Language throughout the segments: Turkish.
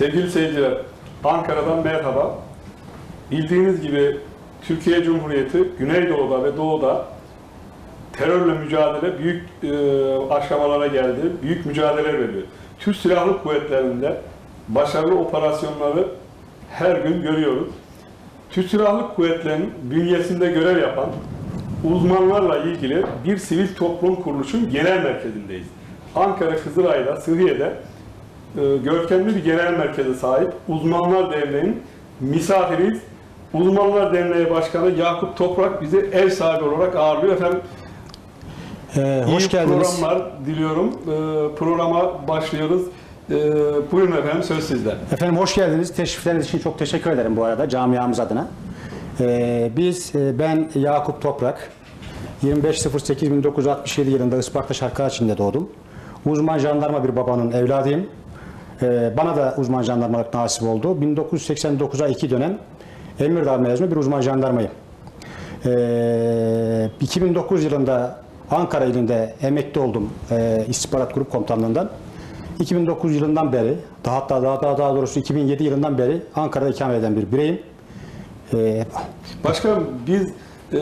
Sevgili seyirciler, Ankara'dan merhaba. Bildiğiniz gibi Türkiye Cumhuriyeti Güneydoğu'da ve Doğu'da terörle mücadele büyük e, aşamalara geldi. Büyük mücadele veriyor. Türk Silahlı Kuvvetleri'nde başarılı operasyonları her gün görüyoruz. Türk Silahlı Kuvvetleri'nin bünyesinde görev yapan uzmanlarla ilgili bir sivil toplum kuruluşun genel merkezindeyiz. Ankara Kızılay'da, Sıhhiye'de e, görkemli bir genel merkeze sahip Uzmanlar Derneği'nin misafiriyiz. Uzmanlar Derneği Başkanı Yakup Toprak bizi ev sahibi olarak ağırlıyor. Efendim Ee, iyi hoş geldiniz. programlar diliyorum. E, programa başlıyoruz. E, buyurun efendim söz sizde. Efendim hoş geldiniz. Teşrifleriniz için çok teşekkür ederim bu arada camiamız adına. Ee, biz, e, ben Yakup Toprak, 25.08.1967 yılında Isparta Şarkıaçin'de doğdum. Uzman jandarma bir babanın evladıyım. Ee, bana da uzman jandarmalık nasip oldu. 1989'a iki dönem Emirdağ mezunu bir uzman jandarmayım. Ee, 2009 yılında Ankara ilinde emekli oldum e, istihbarat grup komutanlığından. 2009 yılından beri, daha hatta daha, daha, daha doğrusu 2007 yılından beri Ankara'da ikamet eden bir bireyim. Ee, Başkanım biz e,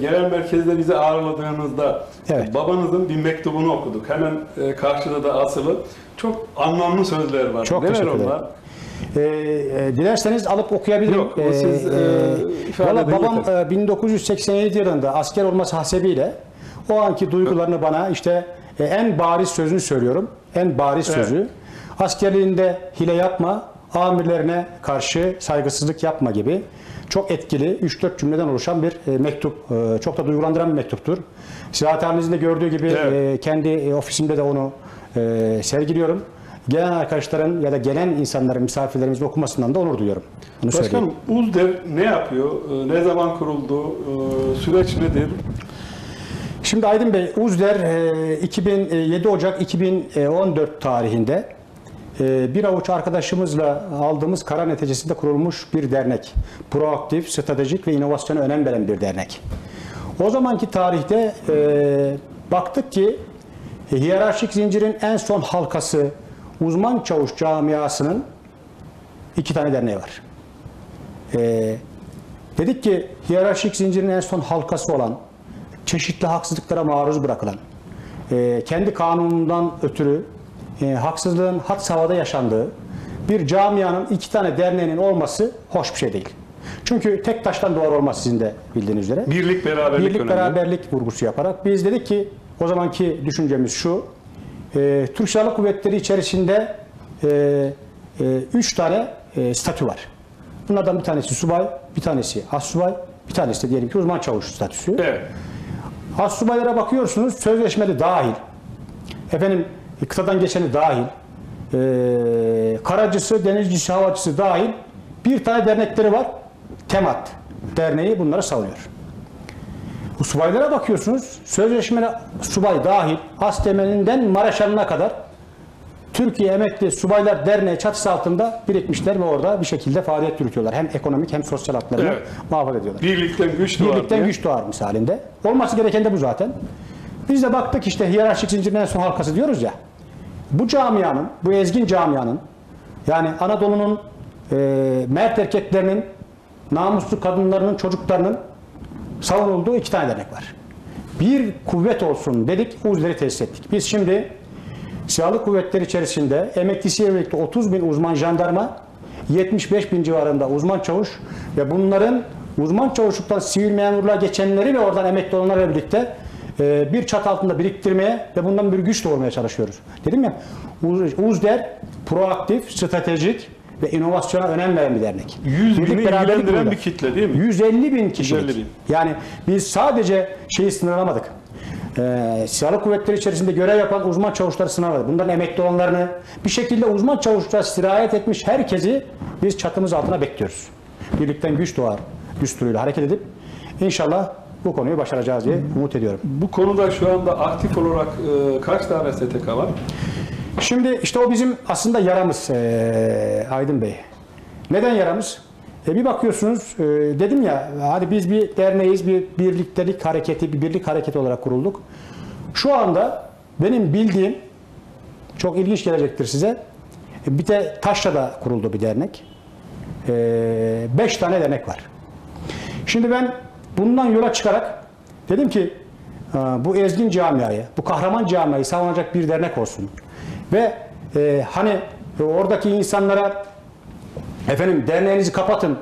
genel merkezde bizi ağırladığınızda Evet. babanızın bir mektubunu okuduk. Hemen e, karşıda da asılı. Çok anlamlı sözler var. Çok Neler teşekkür ederim. onlar? e, e, dilerseniz alıp okuyabilirim. Yok, siz, e, ifade valla babam e, 1987 yılında asker olması hasebiyle o anki duygularını bana işte e, en bariz sözünü söylüyorum. En bariz Evet. sözü. Askerliğinde hile yapma, amirlerine karşı saygısızlık yapma gibi çok etkili 3-4 cümleden oluşan bir e, mektup. E, çok da duygulandıran bir mektuptur. Silah halinizde gördüğü gibi Evet. e, kendi e, ofisimde de onu e, sergiliyorum. Gelen arkadaşların ya da gelen insanların, misafirlerimizin okumasından da onur duyuyorum. Bunu söyleyeyim. Başkanım UZDER ne yapıyor? E, Ne zaman kuruldu? E, Süreç nedir? Şimdi Aydın Bey, UZDER e, 2007 Ocak 2014 tarihinde e, bir avuç arkadaşımızla aldığımız karar neticesinde kurulmuş bir dernek. Proaktif, stratejik ve inovasyona önem veren bir dernek. O zamanki tarihte e, baktık ki e, hiyerarşik zincirin en son halkası uzman çavuş camiasının iki tane derneği var. E, dedik ki hiyerarşik zincirin en son halkası olan, çeşitli haksızlıklara maruz bırakılan, e, kendi kanunundan ötürü e, haksızlığın had savada yaşandığı bir camianın iki tane derneğinin olması hoş bir şey değil. Çünkü tek taştan duvar olmaz sizin de bildiğiniz üzere. Birlik, beraberlik Birlik, önemli. beraberlik vurgusu yaparak biz dedik ki o zamanki düşüncemiz şu. E, Türk Silahlı Kuvvetleri içerisinde e, e, üç tane e, statü var. Bunlardan bir tanesi subay, bir tanesi assubay, bir tanesi de diyelim ki uzman çavuş statüsü. Evet. Astsubaylara bakıyorsunuz sözleşmeli dahil. Efendim kıtadan geçeni dahil. Ee, karacısı, denizcisi, havacısı dahil bir tane dernekleri var. Temat derneği bunları savunuyor. Bu subaylara bakıyorsunuz sözleşmeli subay dahil Astemeli'nden Maraşan'ına kadar Türkiye Emekli Subaylar Derneği çatısı altında birikmişler ve orada bir şekilde faaliyet yürütüyorlar. Hem ekonomik hem sosyal haklarını Evet. muhafaza ediyorlar. Birlikten güç doğar. Birlikten diye. güç doğar misalinde. Olması gereken de bu zaten. Biz de baktık işte hiyerarşik zincirin en son halkası diyoruz ya. Bu camianın, bu ezgin camianın yani Anadolu'nun e, mert erkeklerinin, namuslu kadınlarının, çocuklarının savunulduğu iki tane dernek var. Bir kuvvet olsun dedik, uzleri tesis ettik. Biz şimdi Silahlı kuvvetler içerisinde emeklisiyle birlikte 30 bin uzman jandarma, 75 bin civarında uzman çavuş ve bunların uzman çavuşluktan sivil memurluğa geçenleri ve oradan emekli olanlarla birlikte e, bir çat altında biriktirmeye ve bundan bir güç doğurmaya çalışıyoruz. Dedim ya Uz- UZDER proaktif, stratejik ve inovasyona önem veren bir dernek. 100 Birlik bini ilgilendiren burada. bir kitle değil mi? 150 bin kişilik. 150 bin. Yani biz sadece şeyi sınırlamadık. Ee, silahlı kuvvetler içerisinde görev yapan uzman çavuşları sınırladık. Bunların emekli olanlarını bir şekilde uzman çavuşlara sirayet etmiş herkesi biz çatımız altına bekliyoruz. Birlikten güç doğar düsturuyla hareket edip inşallah bu konuyu başaracağız diye umut ediyorum. Bu konuda şu anda aktif olarak e, kaç tane STK var? Şimdi işte o bizim aslında yaramız eee, Aydın Bey. Neden yaramız? E bir bakıyorsunuz e, dedim ya hadi biz bir derneğiz, bir birliktelik hareketi, bir birlik hareketi olarak kurulduk. Şu anda benim bildiğim çok ilginç gelecektir size. Bir de Taşra'da kuruldu bir dernek. Ee, beş tane dernek var. Şimdi ben bundan yola çıkarak dedim ki "Aa, bu ezgin camiayı, bu kahraman camiayı savunacak bir dernek olsun. Ve e, hani oradaki insanlara efendim derneğinizi kapatın,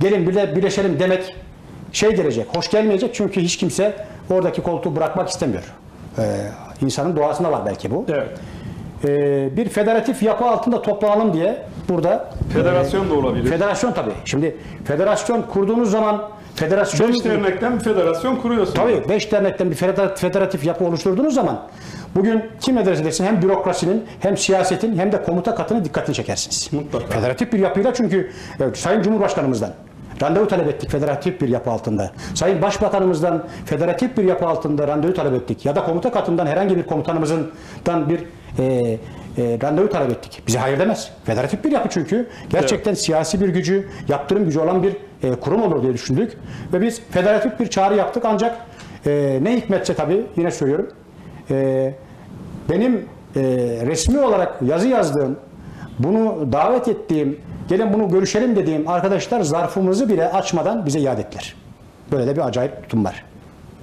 gelin bile birleşelim demek şey gelecek, hoş gelmeyecek çünkü hiç kimse oradaki koltuğu bırakmak istemiyor. Ee, insanın doğasında var belki bu. Evet. Ee, bir federatif yapı altında toplanalım diye burada Federasyon da olabilir. Federasyon tabii. Şimdi federasyon kurduğunuz zaman federasyon Beş dernekten bir federasyon kuruyorsunuz. tabii 5 dernekten bir federa- federatif yapı oluşturduğunuz zaman bugün kim ederse desin hem bürokrasinin hem siyasetin hem de komuta katını dikkatini çekersiniz. Mutlaka. Federatif bir yapıyla çünkü evet, Sayın Cumhurbaşkanımızdan randevu talep ettik federatif bir yapı altında. Sayın Başbakanımızdan federatif bir yapı altında randevu talep ettik. Ya da komuta katından herhangi bir komutanımızdan bir e, e, randevu talep ettik. Bize hayır demez. Federatif bir yapı çünkü. Gerçekten siyasi bir gücü, yaptırım gücü olan bir e, kurum olur diye düşündük. Ve biz federatif bir çağrı yaptık ancak e, ne hikmetse tabii yine söylüyorum. E, benim e, resmi olarak yazı yazdığım, bunu davet ettiğim, gelin bunu görüşelim dediğim arkadaşlar zarfımızı bile açmadan bize iade ettiler. Böyle de bir acayip tutum var.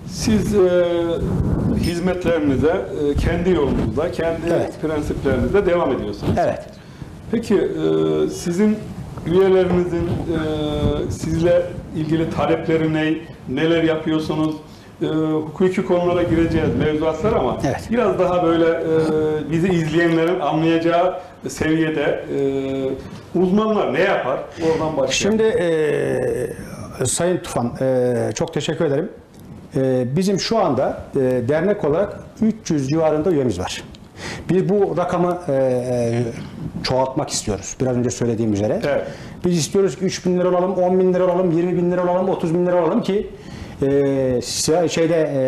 Siz e, hizmetlerinize e, kendi yolunuzda, kendi Evet. prensiplerinizde devam ediyorsunuz. Evet. Peki e, sizin üyelerinizin e, sizle ilgili talepleri ne, neler yapıyorsunuz? E, hukuki konulara gireceğiz mevzuatlar ama Evet. biraz daha böyle e, bizi izleyenlerin anlayacağı seviyede e, uzmanlar ne yapar? Oradan başlayalım. Şimdi e, Sayın Tufan e, çok teşekkür ederim. E, bizim şu anda e, dernek olarak 300 civarında üyemiz var. Biz bu rakamı e, e, çoğaltmak istiyoruz. Biraz önce söylediğim üzere. Evet. Biz istiyoruz ki 3 bin lira olalım, 10 bin lira olalım, 20 bin lira olalım, 30 bin lira olalım ki e, şeyde e,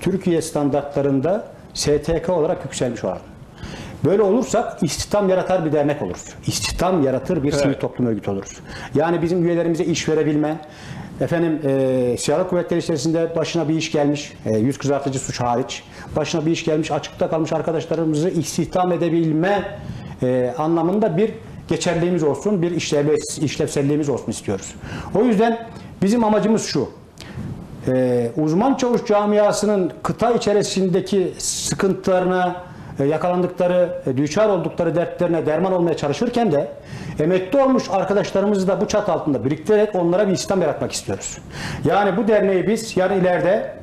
Türkiye standartlarında STK olarak yükselmiş olalım. Böyle olursak istihdam yaratar bir dernek oluruz. İstihdam yaratır bir sivil Evet. toplum örgütü oluruz. Yani bizim üyelerimize iş verebilme, efendim e, silahlı kuvvetler içerisinde başına bir iş gelmiş, e, yüz kızartıcı suç hariç, başına bir iş gelmiş, açıkta kalmış arkadaşlarımızı istihdam edebilme e, anlamında bir geçerliğimiz olsun, bir işlev, işlevselliğimiz olsun istiyoruz. O yüzden bizim amacımız şu, ee, uzman çavuş camiasının kıta içerisindeki sıkıntılarına, e, yakalandıkları, e, düçar oldukları dertlerine derman olmaya çalışırken de emekli olmuş arkadaşlarımızı da bu çat altında biriktirerek onlara bir İslam yaratmak istiyoruz. Yani bu derneği biz yarın ileride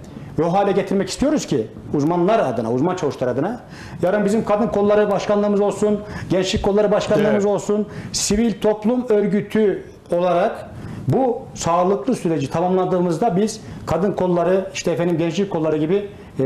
o hale getirmek istiyoruz ki uzmanlar adına, uzman çavuşlar adına yarın bizim kadın kolları başkanlığımız olsun, gençlik kolları başkanlığımız Evet. olsun, sivil toplum örgütü olarak bu sağlıklı süreci tamamladığımızda biz kadın kolları, işte efendim gençlik kolları gibi e,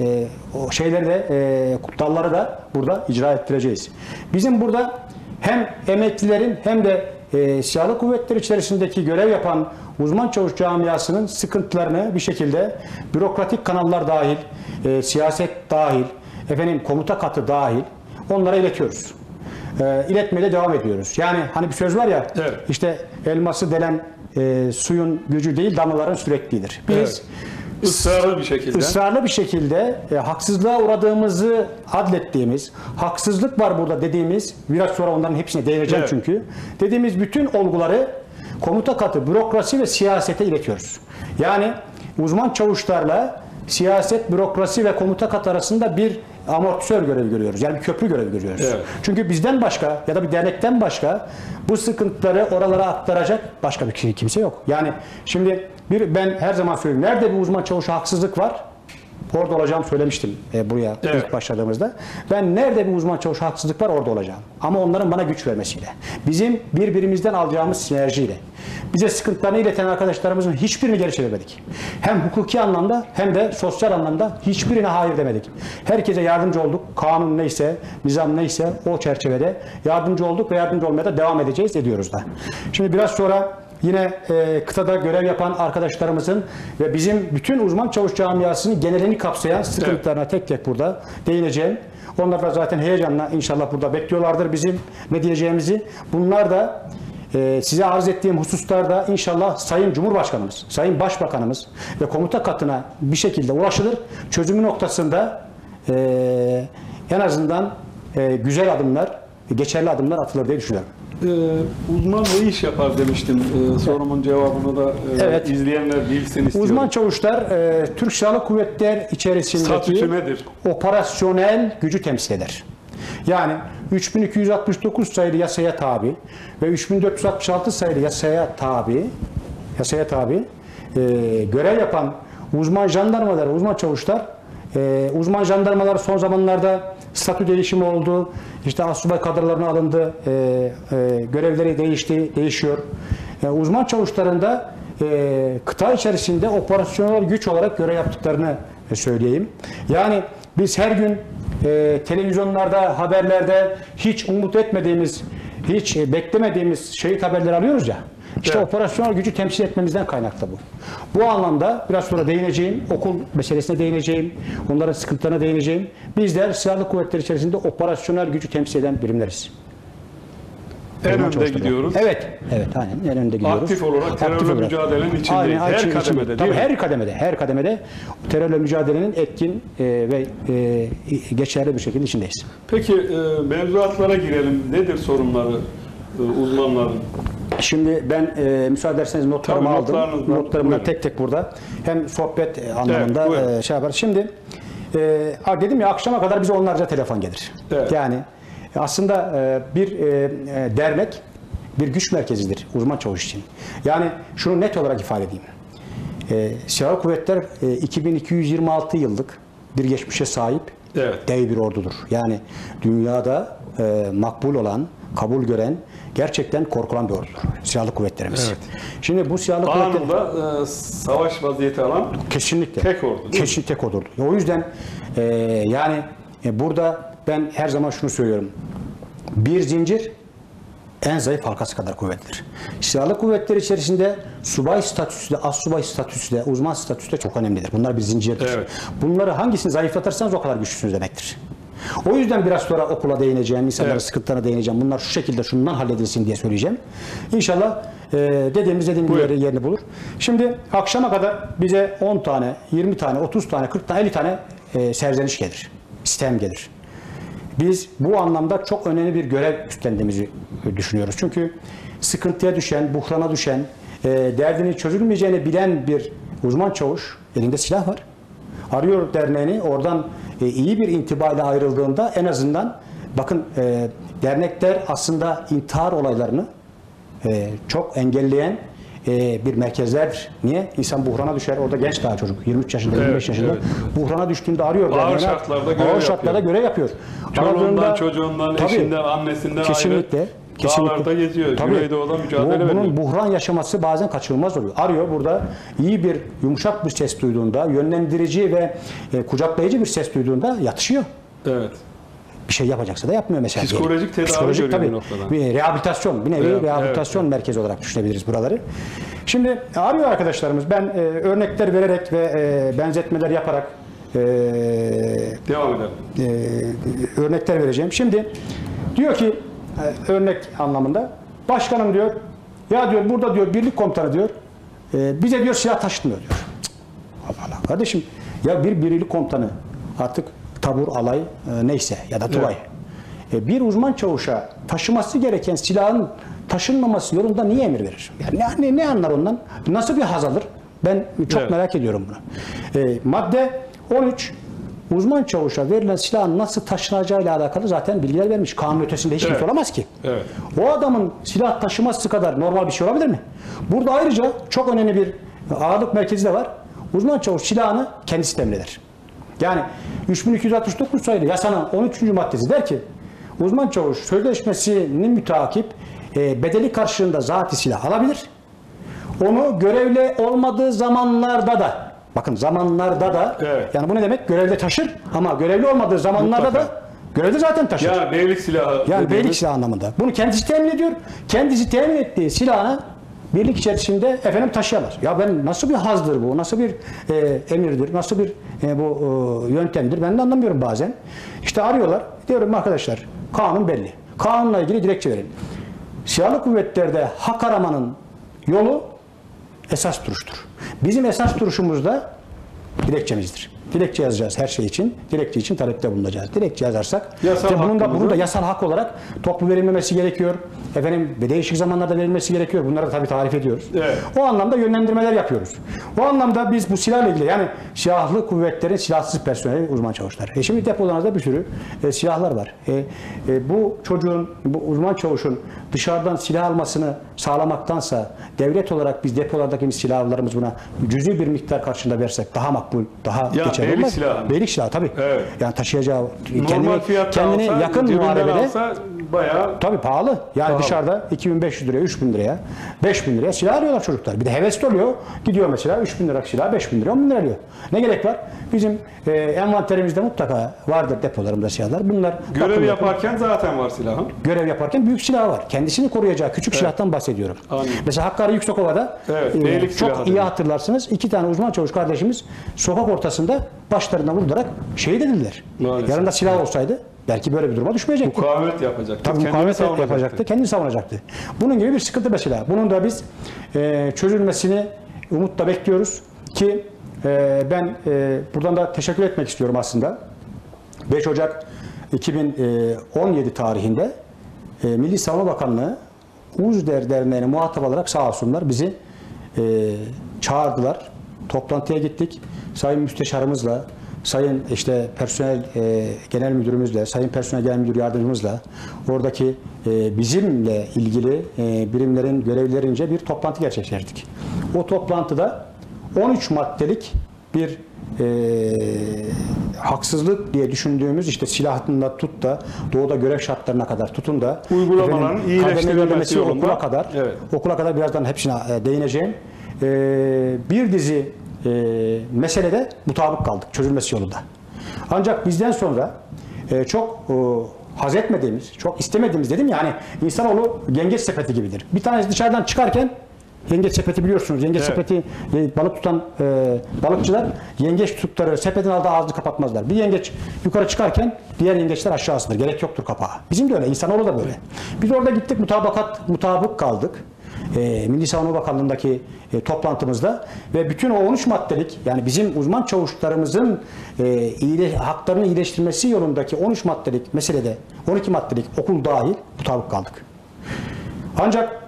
e, o şeyleri de e, dalları da burada icra ettireceğiz. Bizim burada hem emeklilerin hem de e, silahlı kuvvetler içerisindeki görev yapan uzman çavuş camiasının sıkıntılarını bir şekilde bürokratik kanallar dahil, e, siyaset dahil, efendim komuta katı dahil onlara iletiyoruz e, iletmeye de devam ediyoruz. Yani hani bir söz var ya Evet. işte elması delen e, suyun gücü değil damlaların süreklidir. Biz Evet. ısrarlı bir şekilde. ısrarlı bir şekilde e, haksızlığa uğradığımızı adlettiğimiz, haksızlık var burada dediğimiz, biraz sonra onların hepsine değineceğim Evet. çünkü, dediğimiz bütün olguları komuta katı, bürokrasi ve siyasete iletiyoruz. Yani uzman çavuşlarla siyaset, bürokrasi ve komuta katı arasında bir amortisör görevi görüyoruz. Yani bir köprü görevi görüyoruz. Evet. Çünkü bizden başka ya da bir dernekten başka bu sıkıntıları oralara aktaracak başka bir kimse yok. Yani şimdi bir ben her zaman söylüyorum. Nerede bir uzman çavuşa haksızlık var? Orada olacağım söylemiştim e, buraya Evet. ilk başladığımızda. Ben nerede bir uzman çavuş haksızlık var orada olacağım. Ama onların bana güç vermesiyle. Bizim birbirimizden alacağımız sinerjiyle. Bize sıkıntılarını ileten arkadaşlarımızın hiçbirini geri çevirmedik. Hem hukuki anlamda hem de sosyal anlamda hiçbirine hayır demedik. Herkese yardımcı olduk. Kanun neyse, nizam neyse o çerçevede yardımcı olduk ve yardımcı olmaya da devam edeceğiz, ediyoruz da. Şimdi biraz sonra Yine e, kıtada görev yapan arkadaşlarımızın ve bizim bütün uzman çavuş camiasının genelini kapsayan sıkıntılarına tek tek burada değineceğim. Onlar da zaten heyecanla inşallah burada bekliyorlardır bizim ne diyeceğimizi. Bunlar da e, size arz ettiğim hususlarda inşallah Sayın Cumhurbaşkanımız, Sayın Başbakanımız ve komuta katına bir şekilde ulaşılır. Çözümü noktasında e, en azından e, güzel adımlar geçerli adımlar atılır diye düşünüyorum. Ee, uzman ne iş yapar demiştim. Ee, sorumun cevabını da e, Evet. izleyenler bilsin istiyorum. Uzman çavuşlar e, Türk Silahlı Kuvvetler içerisindeki operasyonel gücü temsil eder. Yani 3269 sayılı yasaya tabi ve 3466 sayılı yasaya tabi yasaya tabi e, görev yapan uzman jandarmalar, uzman çavuşlar e, uzman jandarmalar son zamanlarda statü değişimi oldu. İşte asubay kadrolarına alındı. E, e, görevleri değişti, değişiyor. E, uzman çavuşların da e, kıta içerisinde operasyonel güç olarak görev yaptıklarını e, söyleyeyim. Yani biz her gün e, televizyonlarda, haberlerde hiç umut etmediğimiz, hiç e, beklemediğimiz şehit haberleri alıyoruz ya. İşte Evet. operasyonel gücü temsil etmemizden kaynaklı bu. Bu anlamda biraz sonra değineceğim, okul meselesine değineceğim, onların sıkıntılarına değineceğim. Bizler silahlı kuvvetler içerisinde operasyonel gücü temsil eden birimleriz. En önde gidiyoruz. Evet, evet aynen en önde gidiyoruz. Aktif olarak terörle mücadelenin içindeyiz. Her için- kademede, değil tabii mi? Her kademede, her kademede terörle mücadelenin etkin e, ve e, geçerli bir şekilde içindeyiz. Peki e, mevzuatlara girelim. Nedir sorunları uzmanların? Şimdi ben e, müsaade ederseniz notlarımı Tabii, aldım. notlarınız. Notlarımdan tek tek burada. Hem sohbet e, anlamında buyurun. e, şey yapar. Şimdi e, dedim ya akşama kadar bize onlarca telefon gelir. Evet. Yani aslında e, bir e, e, dernek bir güç merkezidir uzman çavuş için. Yani şunu net olarak ifade edeyim. E, Silahlı Kuvvetler e, 2226 yıllık bir geçmişe sahip Evet. dev bir ordudur. Yani dünyada e, makbul olan, kabul gören, gerçekten korkulan bir ordudur. Silahlı kuvvetlerimiz. Evet. Şimdi bu silahlı kuvvetler e, savaş vaziyeti alan kesinlikle Tek ordu? Kesin tek ordu. O yüzden e, yani e, burada ben her zaman şunu söylüyorum. Bir zincir en zayıf halkası kadar kuvvetlidir. Silahlı kuvvetler içerisinde subay statüsü de, az subay statüsü de, uzman statüsü de çok önemlidir. Bunlar bir zincirdir. Evet. Bunları hangisini zayıflatırsanız o kadar güçlüsünüz demektir. O yüzden biraz sonra okula değineceğim, insanların Evet. sıkıntılarına değineceğim. Bunlar şu şekilde şundan halledilsin diye söyleyeceğim. İnşallah e, dediğimiz dediğim gibi yeri- yerini bulur. Şimdi akşama kadar bize 10 tane, 20 tane, 30 tane, 40 tane, 50 tane e, serzeniş gelir. sistem gelir. Biz bu anlamda çok önemli bir görev üstlendiğimizi düşünüyoruz. Çünkü sıkıntıya düşen, buhrana düşen, e, derdinin çözülmeyeceğini bilen bir uzman çavuş, elinde silah var. Arıyor derneğini, oradan e, iyi bir intibayla ayrıldığında en azından bakın e, dernekler aslında intihar olaylarını e, çok engelleyen e, bir merkezler. Niye? İnsan buhrana düşer. Orada genç daha çocuk. 23 yaşında, 25 yaşında. evet. Buhrana düştüğünde arıyor. Ağır derneğine. şartlarda görev Ağır şartlarda yapıyor. görev yapıyor. Çoluğundan, Aradığında- çocuğundan, Tabii. eşinden, annesinden Kesinlikle. ayrı. Dağlarda geziyor. Tabii. Güneydoğu'da mücadele Bu- veriyor. Bunun buhran yaşaması bazen kaçınılmaz oluyor. Arıyor burada iyi bir yumuşak bir ses duyduğunda, yönlendirici ve e, kucaklayıcı bir ses duyduğunda yatışıyor. Evet. Bir şey yapacaksa da yapmıyor mesela. Psikolojik diyelim. tedavi görüyor tabii. bir noktada. Bir rehabilitasyon, bir nevi Evet, rehabilitasyon merkezi olarak düşünebiliriz buraları. Şimdi arıyor arkadaşlarımız. Ben e, örnekler vererek ve e, benzetmeler yaparak e, Devam edelim. e, örnekler vereceğim. Şimdi diyor ki e, örnek anlamında başkanım diyor ya diyor burada diyor birlik komutanı diyor e, bize diyor silah taşıtmıyor diyor. Cık, Allah Allah. Kardeşim ya bir birlik komutanı artık tabur alay e, neyse ya da tugay. E, bir uzman çavuşa taşıması gereken silahın taşınmaması yolunda niye emir verir? Yani ne, ne, ne anlar ondan? Nasıl bir haz alır? Ben çok Evet. merak ediyorum bunu. E, madde 13 uzman çavuşa verilen silahın nasıl taşınacağıyla alakalı zaten bilgiler vermiş. Kanun ötesinde hiç kimse Evet. olamaz ki. Evet. O adamın silah taşıması kadar normal bir şey olabilir mi? Burada ayrıca çok önemli bir ağırlık merkezi de var. Uzman çavuş silahını kendisi temin eder. Yani 3269 sayılı yasanın 13. maddesi der ki uzman çavuş sözleşmesinin müteakip e, bedeli karşılığında zati silah alabilir. Onu görevli olmadığı zamanlarda da bakın zamanlarda da Evet. yani bu ne demek? Görevde taşır ama görevli olmadığı zamanlarda Mutlaka. da görevde zaten taşır. Yani beylik silahı. Yani dediğimiz- beylik silahı anlamında. Bunu kendisi temin ediyor. Kendisi temin ettiği silahını birlik içerisinde efendim taşıyorlar. Ya ben nasıl bir hazdır bu? Nasıl bir e, emirdir? Nasıl bir e, bu e, yöntemdir? Ben de anlamıyorum bazen. İşte arıyorlar. Diyorum arkadaşlar kanun belli. Kanunla ilgili dilekçe verin. Silahlı kuvvetlerde hak aramanın yolu esas duruştur. Bizim esas duruşumuz da dilekçemizdir. Dilekçe yazacağız her şey için. Dilekçe için talepte bulunacağız. Dilekçe yazarsak Yasal işte bunun da bunun da yasal hak olarak toplu verilmemesi gerekiyor. Efendim değişik zamanlarda verilmesi gerekiyor. Bunları da tabii tarif ediyoruz. Evet. O anlamda yönlendirmeler yapıyoruz. O anlamda biz bu silahla ilgili yani silahlı kuvvetlerin silahsız personeli uzman çavuşlar. E şimdi depolarınızda bir sürü e, silahlar var. E, e, bu çocuğun, bu uzman çavuşun dışarıdan silah almasını sağlamaktansa devlet olarak biz depolardaki silahlarımız buna cüzi bir miktar karşılığında versek daha makbul, daha Ya, geçerli beylik olmaz. silahı? Beylik silahı tabii. Evet. Yani taşıyacağı Normal kendini alsa, yakın muharebede alsa bayağı Tabii pahalı. Yani Pahalı. dışarıda 2500 liraya, 3000 liraya, 5000 liraya silah alıyorlar çocuklar. Bir de hevesli oluyor. Gidiyor mesela 3000 lira silah 5000 liraya 10 bin lira alıyor. Ne gerek var? Bizim e, envanterimizde mutlaka vardır depolarımızda silahlar. Bunlar görev yaparken zaten var silahım. görev yaparken büyük silah var. Kendisini koruyacağı küçük silahtan bahsediyorum. Anladım. Mesela Hakkari Yüksekova'da Evet, e, çok iyi hatırlarsınız. iki tane uzman çavuş kardeşimiz sokak ortasında başlarından vurularak şehit edildiler. Maalesef. Yanında silah olsaydı belki böyle bir duruma düşmeyecekti. Mukavemet yapacaktı. Tabii kendini mukavemet savunacaktı. yapacaktı, kendini savunacaktı. Bunun gibi bir sıkıntı mesela. Bunun da biz e, çözülmesini umutla bekliyoruz ki e, ben e, buradan da teşekkür etmek istiyorum aslında. 5 Ocak 2017 tarihinde e, Milli Savunma Bakanlığı Uzder Derneği'ne muhatap olarak sağ olsunlar bizi e, çağırdılar. Toplantıya gittik. Sayın Müsteşarımızla, Sayın işte personel e, genel müdürümüzle, Sayın personel genel müdür yardımcımızla oradaki e, bizimle ilgili e, birimlerin görevlilerince bir toplantı gerçekleştirdik. O toplantıda 13 maddelik bir e, haksızlık diye düşündüğümüz işte silahında tut da doğuda görev şartlarına kadar tutun da Uygulamaların iyileştirilmesi yolunda. okula kadar Evet. okula kadar birazdan hepsine e, değineceğim. E, bir dizi e, meselede mutabık kaldık çözülmesi yolunda. Ancak bizden sonra e, çok e, haz etmediğimiz, çok istemediğimiz dedim ya hani insanoğlu yengeç sepeti gibidir. Bir tanesi dışarıdan çıkarken yengeç sepeti biliyorsunuz. Yengeç Evet. sepeti e, balık tutan e, balıkçılar yengeç tuttukları sepetin aldığı ağzını kapatmazlar. Bir yengeç yukarı çıkarken diğer yengeçler aşağı asılır. Gerek yoktur kapağa. Bizim de öyle. insanoğlu da böyle. Biz orada gittik mutabakat mutabık kaldık. E, Milli Savunma Bakanlığı'ndaki e, toplantımızda ve bütün o 13 maddelik yani bizim uzman çavuşlarımızın e, iyile, haklarını iyileştirmesi yolundaki 13 maddelik meselede 12 maddelik okul dahil mutabık kaldık. Ancak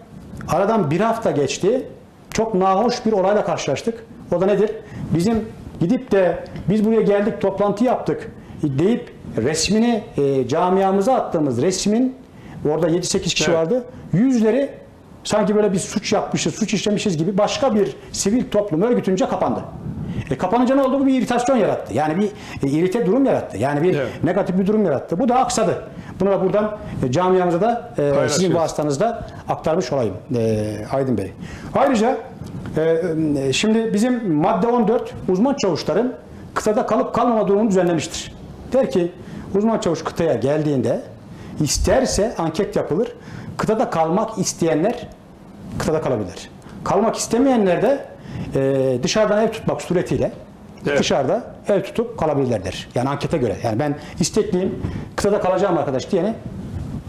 aradan bir hafta geçti. Çok nahoş bir olayla karşılaştık. O da nedir? Bizim gidip de biz buraya geldik toplantı yaptık deyip resmini e, camiamıza attığımız resmin orada 7-8 kişi Evet. vardı. Yüzleri sanki böyle bir suç yapmışız, suç işlemişiz gibi başka bir sivil toplum örgütünce kapandı. E, kapanınca ne oldu? Bu bir iritasyon yarattı. Yani bir e, irite durum yarattı. Yani bir Evet. negatif bir durum yarattı. Bu da aksadı. Bunu da buradan e, camiamıza da e, sizin vasıtanızda aktarmış olayım e, Aydın Bey. Ayrıca e, e, şimdi bizim madde 14 uzman çavuşların kıtada kalıp kalmama durumunu düzenlemiştir. Der ki uzman çavuş kıtaya geldiğinde isterse anket yapılır. Kıtada kalmak isteyenler kıtada kalabilir. Kalmak istemeyenler de e, dışarıdan ev tutmak suretiyle Evet. dışarıda ev tutup kalabilirlerdir. Yani ankete göre. Yani ben istekliyim, kıtada kalacağım arkadaş diyene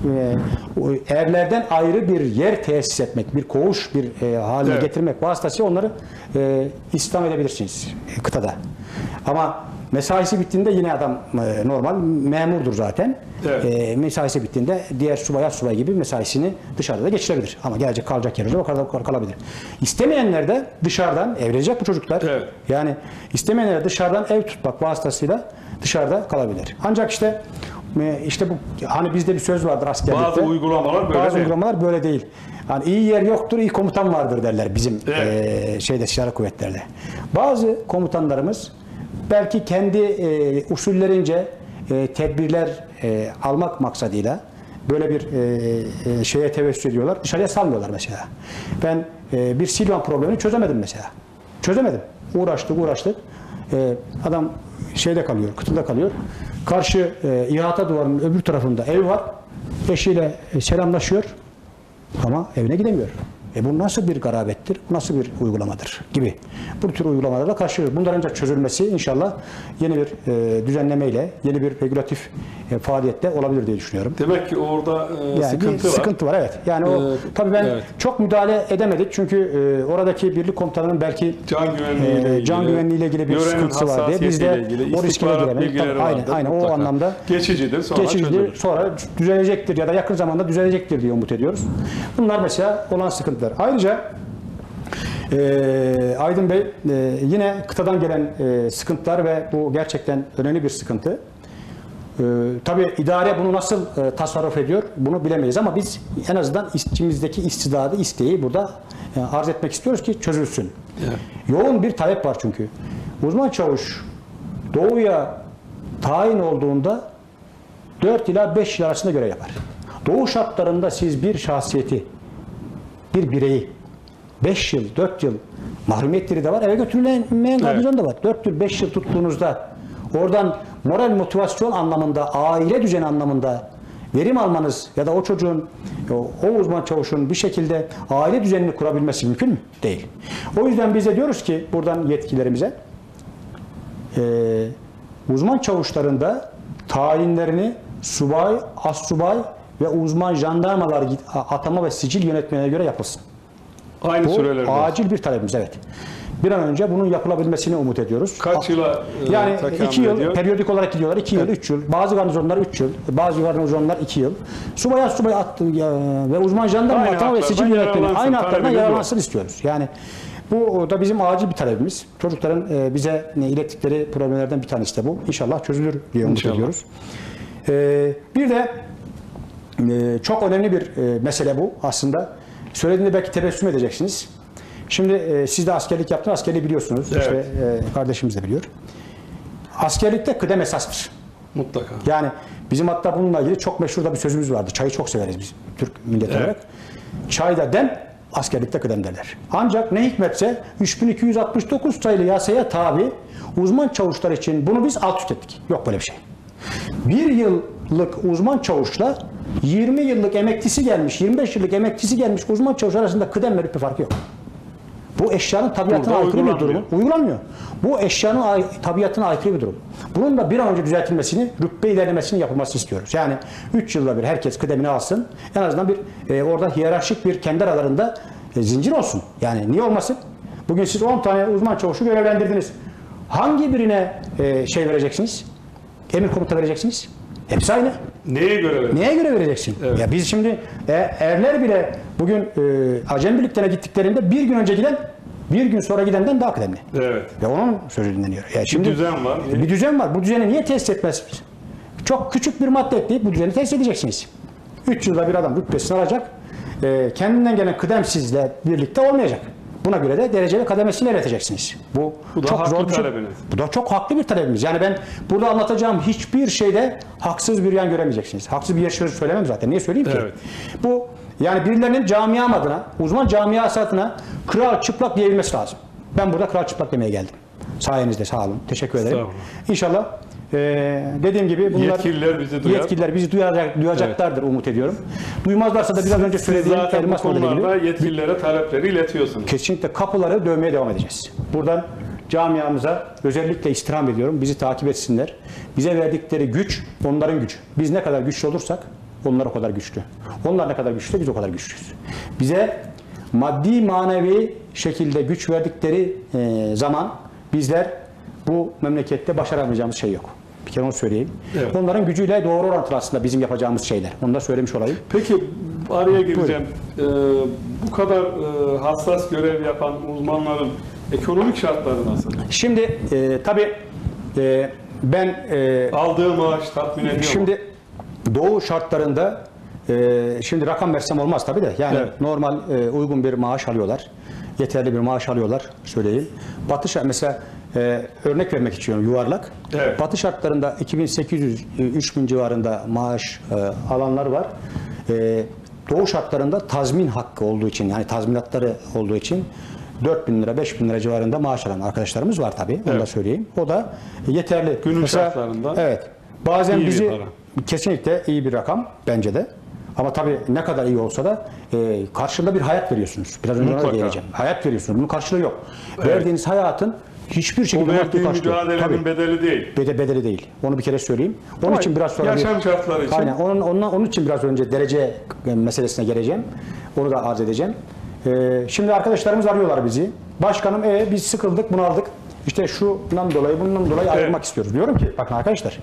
e, evlerden ayrı bir yer tesis etmek, bir koğuş bir e, haline Evet. getirmek vasıtasıyla onları e, istihdam edebilirsiniz e, kıtada. Ama mesaisi bittiğinde yine adam e, normal memurdur zaten. Evet. E, mesaisi bittiğinde diğer subay subay gibi mesaisini dışarıda da geçirebilir. Ama gelecek kalacak yerde kal- kalabilir. İstemeyenler de dışarıdan evlenecek bu çocuklar. Evet. Yani istemeyenler dışarıdan ev tutmak vasıtasıyla dışarıda kalabilir. Ancak işte e, işte bu hani bizde bir söz vardır askerlikte. Bazı uygulamalar böyle Bazı değil. uygulamalar böyle değil. Hani iyi yer yoktur, iyi komutan vardır derler bizim Evet. e, şeyde silahlı kuvvetlerde. Bazı komutanlarımız belki kendi e, usullerince e, tedbirler e, almak maksadıyla böyle bir e, e, şeye tevessül ediyorlar. Dışarıya salmıyorlar mesela. Ben e, bir Silvan problemini çözemedim mesela. Çözemedim. Uğraştık uğraştık. E, adam şeyde kalıyor, kıtada kalıyor. Karşı e, ihata duvarının öbür tarafında ev var. Eşiyle e, selamlaşıyor. Ama evine gidemiyor. E bu nasıl bir garabettir, bu nasıl bir uygulamadır gibi. Bu tür uygulamalarla karşılıyoruz. Bunların ancak çözülmesi inşallah yeni bir e, düzenlemeyle, yeni bir regülatif e, faaliyette olabilir diye düşünüyorum. Demek ki orada e, Yani sıkıntı var. sıkıntı var evet. Yani o Ee, tabii ben evet. çok müdahale edemedik çünkü e, oradaki birlik komutanının belki Can güvenliği ile e, ilgili, can güvenliği ile ilgili bir sıkıntısı var diye biz de ilgili o istihbarat giremedik. Tabii, aynen, vardır aynen o anlamda Geçicidir sonra geçicidir, çözülür. sonra düzelecektir ya da yakın zamanda düzelecektir diye umut ediyoruz. Bunlar mesela olan sıkıntılar. Ayrıca e, Aydın Bey e, yine kıtadan gelen e, sıkıntılar ve bu gerçekten önemli bir sıkıntı. Ee, tabii idare bunu nasıl e, tasarruf ediyor bunu bilemeyiz ama biz en azından içimizdeki istidadı, isteği burada e, arz etmek istiyoruz ki çözülsün. Evet. Yoğun bir talep var çünkü. Uzman çavuş doğuya tayin olduğunda 4 ila 5 yıl arasında görev yapar. Doğu şartlarında siz bir şahsiyeti, bir bireyi 5 yıl, 4 yıl mahrumiyetleri de var. Eve götürülmeyen garnizon da var. 4 yıl, 5 yıl tuttuğunuzda oradan moral motivasyon anlamında, aile düzeni anlamında verim almanız ya da o çocuğun, o, o uzman çavuşun bir şekilde aile düzenini kurabilmesi mümkün mü? Değil. O yüzden biz de diyoruz ki buradan yetkilerimize e, uzman çavuşlarında tayinlerini subay, assubay ve uzman jandarmalar atama ve sicil yönetmene göre yapılsın. Aynı Bu sürelerde. acil bir talebimiz evet. Bir an önce bunun yapılabilmesini umut ediyoruz. Kaç yıla e, Yani iki yıl ediyor? periyodik olarak gidiyorlar. iki yıl, üç yıl. Bazı garnizonlar üç yıl. Bazı garnizonlar iki yıl. Subay subay attı ya, ve uzman jandarma atama ve sicil yönetmeni aynı haklardan yararlansın istiyoruz. Yani bu da bizim acil bir talebimiz. Çocukların e, bize e, ilettikleri problemlerden bir tanesi de bu. İnşallah çözülür diye umut İnşallah. ediyoruz. E, bir de e, çok önemli bir e, mesele bu aslında. Söylediğinde belki tebessüm edeceksiniz. Şimdi e, siz de askerlik yaptınız, askerliği biliyorsunuz. Evet. İşte e, kardeşimiz de biliyor. Askerlikte kıdem esastır. Mutlaka. Yani bizim hatta bununla ilgili çok meşhur da bir sözümüz vardı. Çayı çok severiz biz Türk milleti Evet. olarak. Çayda dem, askerlikte kıdem derler. Ancak ne hikmetse 3269 sayılı yasaya tabi uzman çavuşlar için bunu biz alt üst ettik. Yok böyle bir şey. Bir yıllık uzman çavuşla 20 yıllık emeklisi gelmiş, 25 yıllık emeklisi gelmiş uzman çavuş arasında kıdem verip bir farkı yok. Bu eşyanın tabiatına Burada aykırı bir durum. Uygulanmıyor. Bu eşyanın ay- tabiatına aykırı bir durum. Bunun da bir an önce düzeltilmesini, rütbe ilerlemesini yapılması istiyoruz. Yani 3 yılda bir herkes kıdemini alsın. En azından bir e, orada hiyerarşik bir kendi aralarında e, zincir olsun. Yani niye olmasın? Bugün siz 10 tane uzman çavuşu görevlendirdiniz. Hangi birine e, şey vereceksiniz? Emir komuta vereceksiniz? Hepsi aynı. Neye göre verir? Neye göre vereceksin? Evet. Ya biz şimdi e, erler bile bugün e, Acem birliklerine gittiklerinde bir gün önce giden bir gün sonra gidenden daha kıdemli. Evet. Ve onun sözü dinleniyor. Ya şimdi, düzen var. Bir düzen var. Bu düzeni niye tesis etmezsiniz? Çok küçük bir madde ekleyip bu düzeni tesis edeceksiniz. 3 yılda bir adam rütbesini alacak. E, kendinden gelen kıdemsizle birlikte olmayacak. Buna göre de derece ve kademesini ileteceksiniz. Bu, Bu da çok haklı zor bir şey. talebiniz. Bu da çok haklı bir talebimiz. Yani ben burada anlatacağım hiçbir şeyde haksız bir yan göremeyeceksiniz. Haksız bir yer söylemem zaten. Niye söyleyeyim ki? Evet. Bu yani birilerinin camiam adına, uzman camiası adına kral çıplak diyebilmesi lazım. Ben burada kral çıplak demeye geldim. Sayenizde sağ olun. Teşekkür ederim. İnşallah eee, dediğim gibi bunlar Yetkililer bizi duyar. yetkililer bizi duyacak, duyacaklardır umut ediyorum. Duymazlarsa da biraz önce Siz söylediğim bu elmas modeli gibi. konularda yetkililere talepleri iletiyorsunuz. Kesinlikle kapıları dövmeye devam edeceğiz. Buradan camiamıza özellikle istirham ediyorum. Bizi takip etsinler. Bize verdikleri güç onların gücü. Biz ne kadar güçlü olursak onlar o kadar güçlü. Onlar ne kadar güçlü biz o kadar güçlüyüz. Bize maddi manevi şekilde güç verdikleri e, zaman bizler bu memlekette başaramayacağımız şey yok. Bir kere onu söyleyeyim. Evet. Onların gücüyle doğru orantılı aslında bizim yapacağımız şeyler. Onu da söylemiş olayım. Peki araya gireceğim. Ee, bu kadar e, hassas görev yapan uzmanların ekonomik şartları nasıl? Şimdi e, tabii e, ben e, Aldığı maaş tatmin ediyor mu? Şimdi doğu şartlarında e, şimdi rakam versem olmaz tabii de yani Evet. normal e, uygun bir maaş alıyorlar. Yeterli bir maaş alıyorlar söyleyeyim. Batı mesela e, örnek vermek istiyorum yuvarlak. Evet. Batı şartlarında 2800-3000 civarında maaş e, alanlar var. E, doğu şartlarında tazmin hakkı olduğu için yani tazminatları olduğu için 4000 lira 5000 lira civarında maaş alan arkadaşlarımız var tabii. Onu da Evet. söyleyeyim. O da yeterli. Günün şartlarında Evet. Bazen iyi bizi kesinlikle iyi bir rakam bence de. Ama tabii ne kadar iyi olsa da e, karşılığında bir hayat veriyorsunuz. Biraz önce ona değineceğim. Hayat veriyorsunuz. Bunun karşılığı yok. Verdiğiniz hayatın hiçbir O şekilde maddi verdiğin karşılığı mücadelenin Tabii. bedeli değil. Bede, bedeli değil. Onu bir kere söyleyeyim. Onun Ama için biraz sonra yaşam bir, şartları için Aynen. Onun, ondan, onun için biraz önce derece meselesine geleceğim. Onu da arz edeceğim. Ee, şimdi arkadaşlarımız arıyorlar bizi. Başkanım e, biz sıkıldık, bunaldık. İşte şundan dolayı, bundan dolayı ayrılmak istiyoruz. Diyorum ki bakın arkadaşlar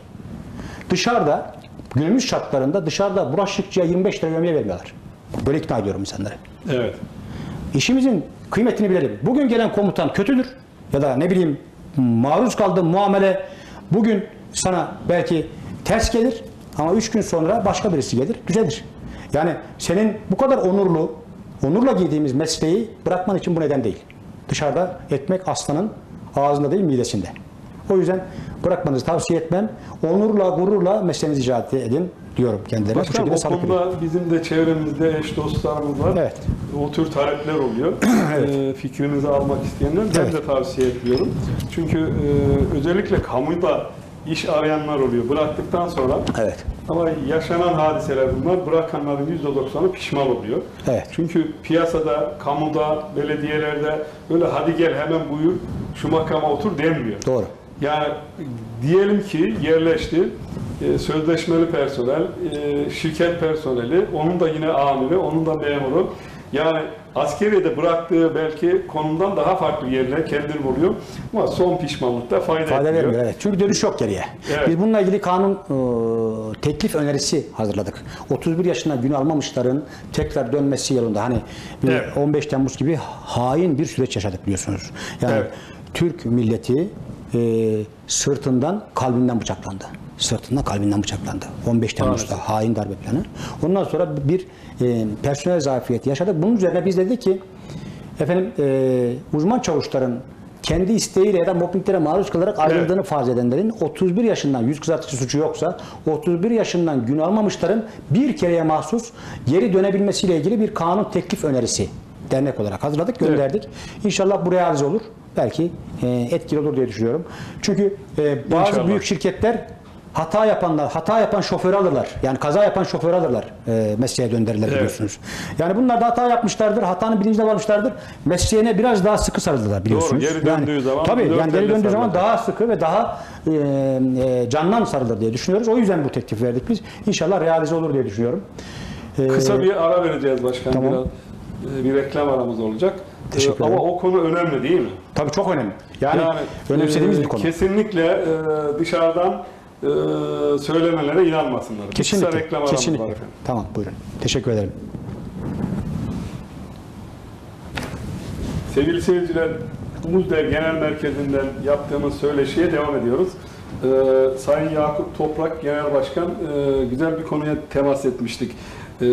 dışarıda günümüz şartlarında dışarıda bulaşıkçıya 25 lira yemeğe vermiyorlar. Böyle ikna ediyorum insanları. evet. İşimizin kıymetini bilelim. Bugün gelen komutan kötüdür ya da ne bileyim maruz kaldığın muamele bugün sana belki ters gelir ama üç gün sonra başka birisi gelir düzelir. Yani senin bu kadar onurlu, onurla giydiğimiz mesleği bırakman için bu neden değil. Dışarıda ekmek aslanın ağzında değil midesinde. O yüzden bırakmanızı tavsiye etmem. Onurla, gururla mesleğinizi icra edin diyorum kendilerine. Bu salık veriyorum. konuda bizim de çevremizde eş dostlarımız var. Evet. O tür talepler oluyor. Ee, fikrinizi almak isteyenler ben Evet. de tavsiye ediyorum. Çünkü e, özellikle kamuda iş arayanlar oluyor. Bıraktıktan sonra Evet. ama yaşanan hadiseler bunlar. Bırakanların %90'ı pişman oluyor. Evet. Çünkü piyasada, kamuda, belediyelerde böyle hadi gel hemen buyur şu makama otur denmiyor. Doğru. Yani diyelim ki yerleşti e, sözleşmeli personel, e, şirket personeli, onun da yine amiri, onun da memuru. Yani askeriyede bıraktığı belki konumdan daha farklı yerine kendini buluyor. Ama son pişmanlıkta fayda, Fayda etmiyor. vermiyor evet. Çünkü dönüş yok geriye. Evet. Biz bununla ilgili kanun e, teklif önerisi hazırladık. 31 yaşında gün almamışların tekrar dönmesi yolunda hani bir Evet. 15 Temmuz gibi hain bir süreç yaşadık biliyorsunuz. Yani Evet. Türk milleti e, sırtından kalbinden bıçaklandı. Sırtından kalbinden bıçaklandı. 15 Temmuz'da hain darbe planı. Ondan sonra bir e, personel zafiyeti yaşadık. Bunun üzerine biz dedik ki efendim e, uzman çavuşların kendi isteğiyle ya da mobbinglere maruz kalarak ayrıldığını farz edenlerin 31 yaşından yüz kızartıcı suçu yoksa 31 yaşından gün almamışların bir kereye mahsus geri dönebilmesiyle ilgili bir kanun teklif önerisi dernek olarak hazırladık, gönderdik. İnşallah bu realize olur. Belki e, etkili olur diye düşünüyorum. Çünkü e, bazı İnşallah. büyük şirketler hata yapanlar, hata yapan şoförü alırlar. Yani kaza yapan şoförü alırlar. E, mesleğe döndürürler Evet. biliyorsunuz. Yani bunlar da hata yapmışlardır, hatanın bilincine varmışlardır. Mesleğine biraz daha sıkı sarıldılar biliyorsunuz. geri döndüğü yani, zaman Tabii yani geri döndüğü zaman daha sıkı ve daha e, e, candan sarılır diye düşünüyoruz. O yüzden bu teklif verdik biz. İnşallah realize olur diye düşünüyorum. E, Kısa bir ara vereceğiz başkan. Tamam. Biraz e, bir reklam aramız olacak. Teşekkür E, ederim. Ama o konu önemli değil mi? Tabii çok önemli. Yani, önemsediğimiz e, bir konu. Kesinlikle e, dışarıdan e, söylemelere inanmasınlar. Kesinlikle. Kısa reklam kesinlikle. var efendim. Tamam buyurun. Teşekkür ederim. Sevgili seyirciler, Muzdev Genel Merkezi'nden yaptığımız söyleşiye devam ediyoruz. Ee, Sayın Yakup Toprak Genel Başkan e, güzel bir konuya temas etmiştik. Ee,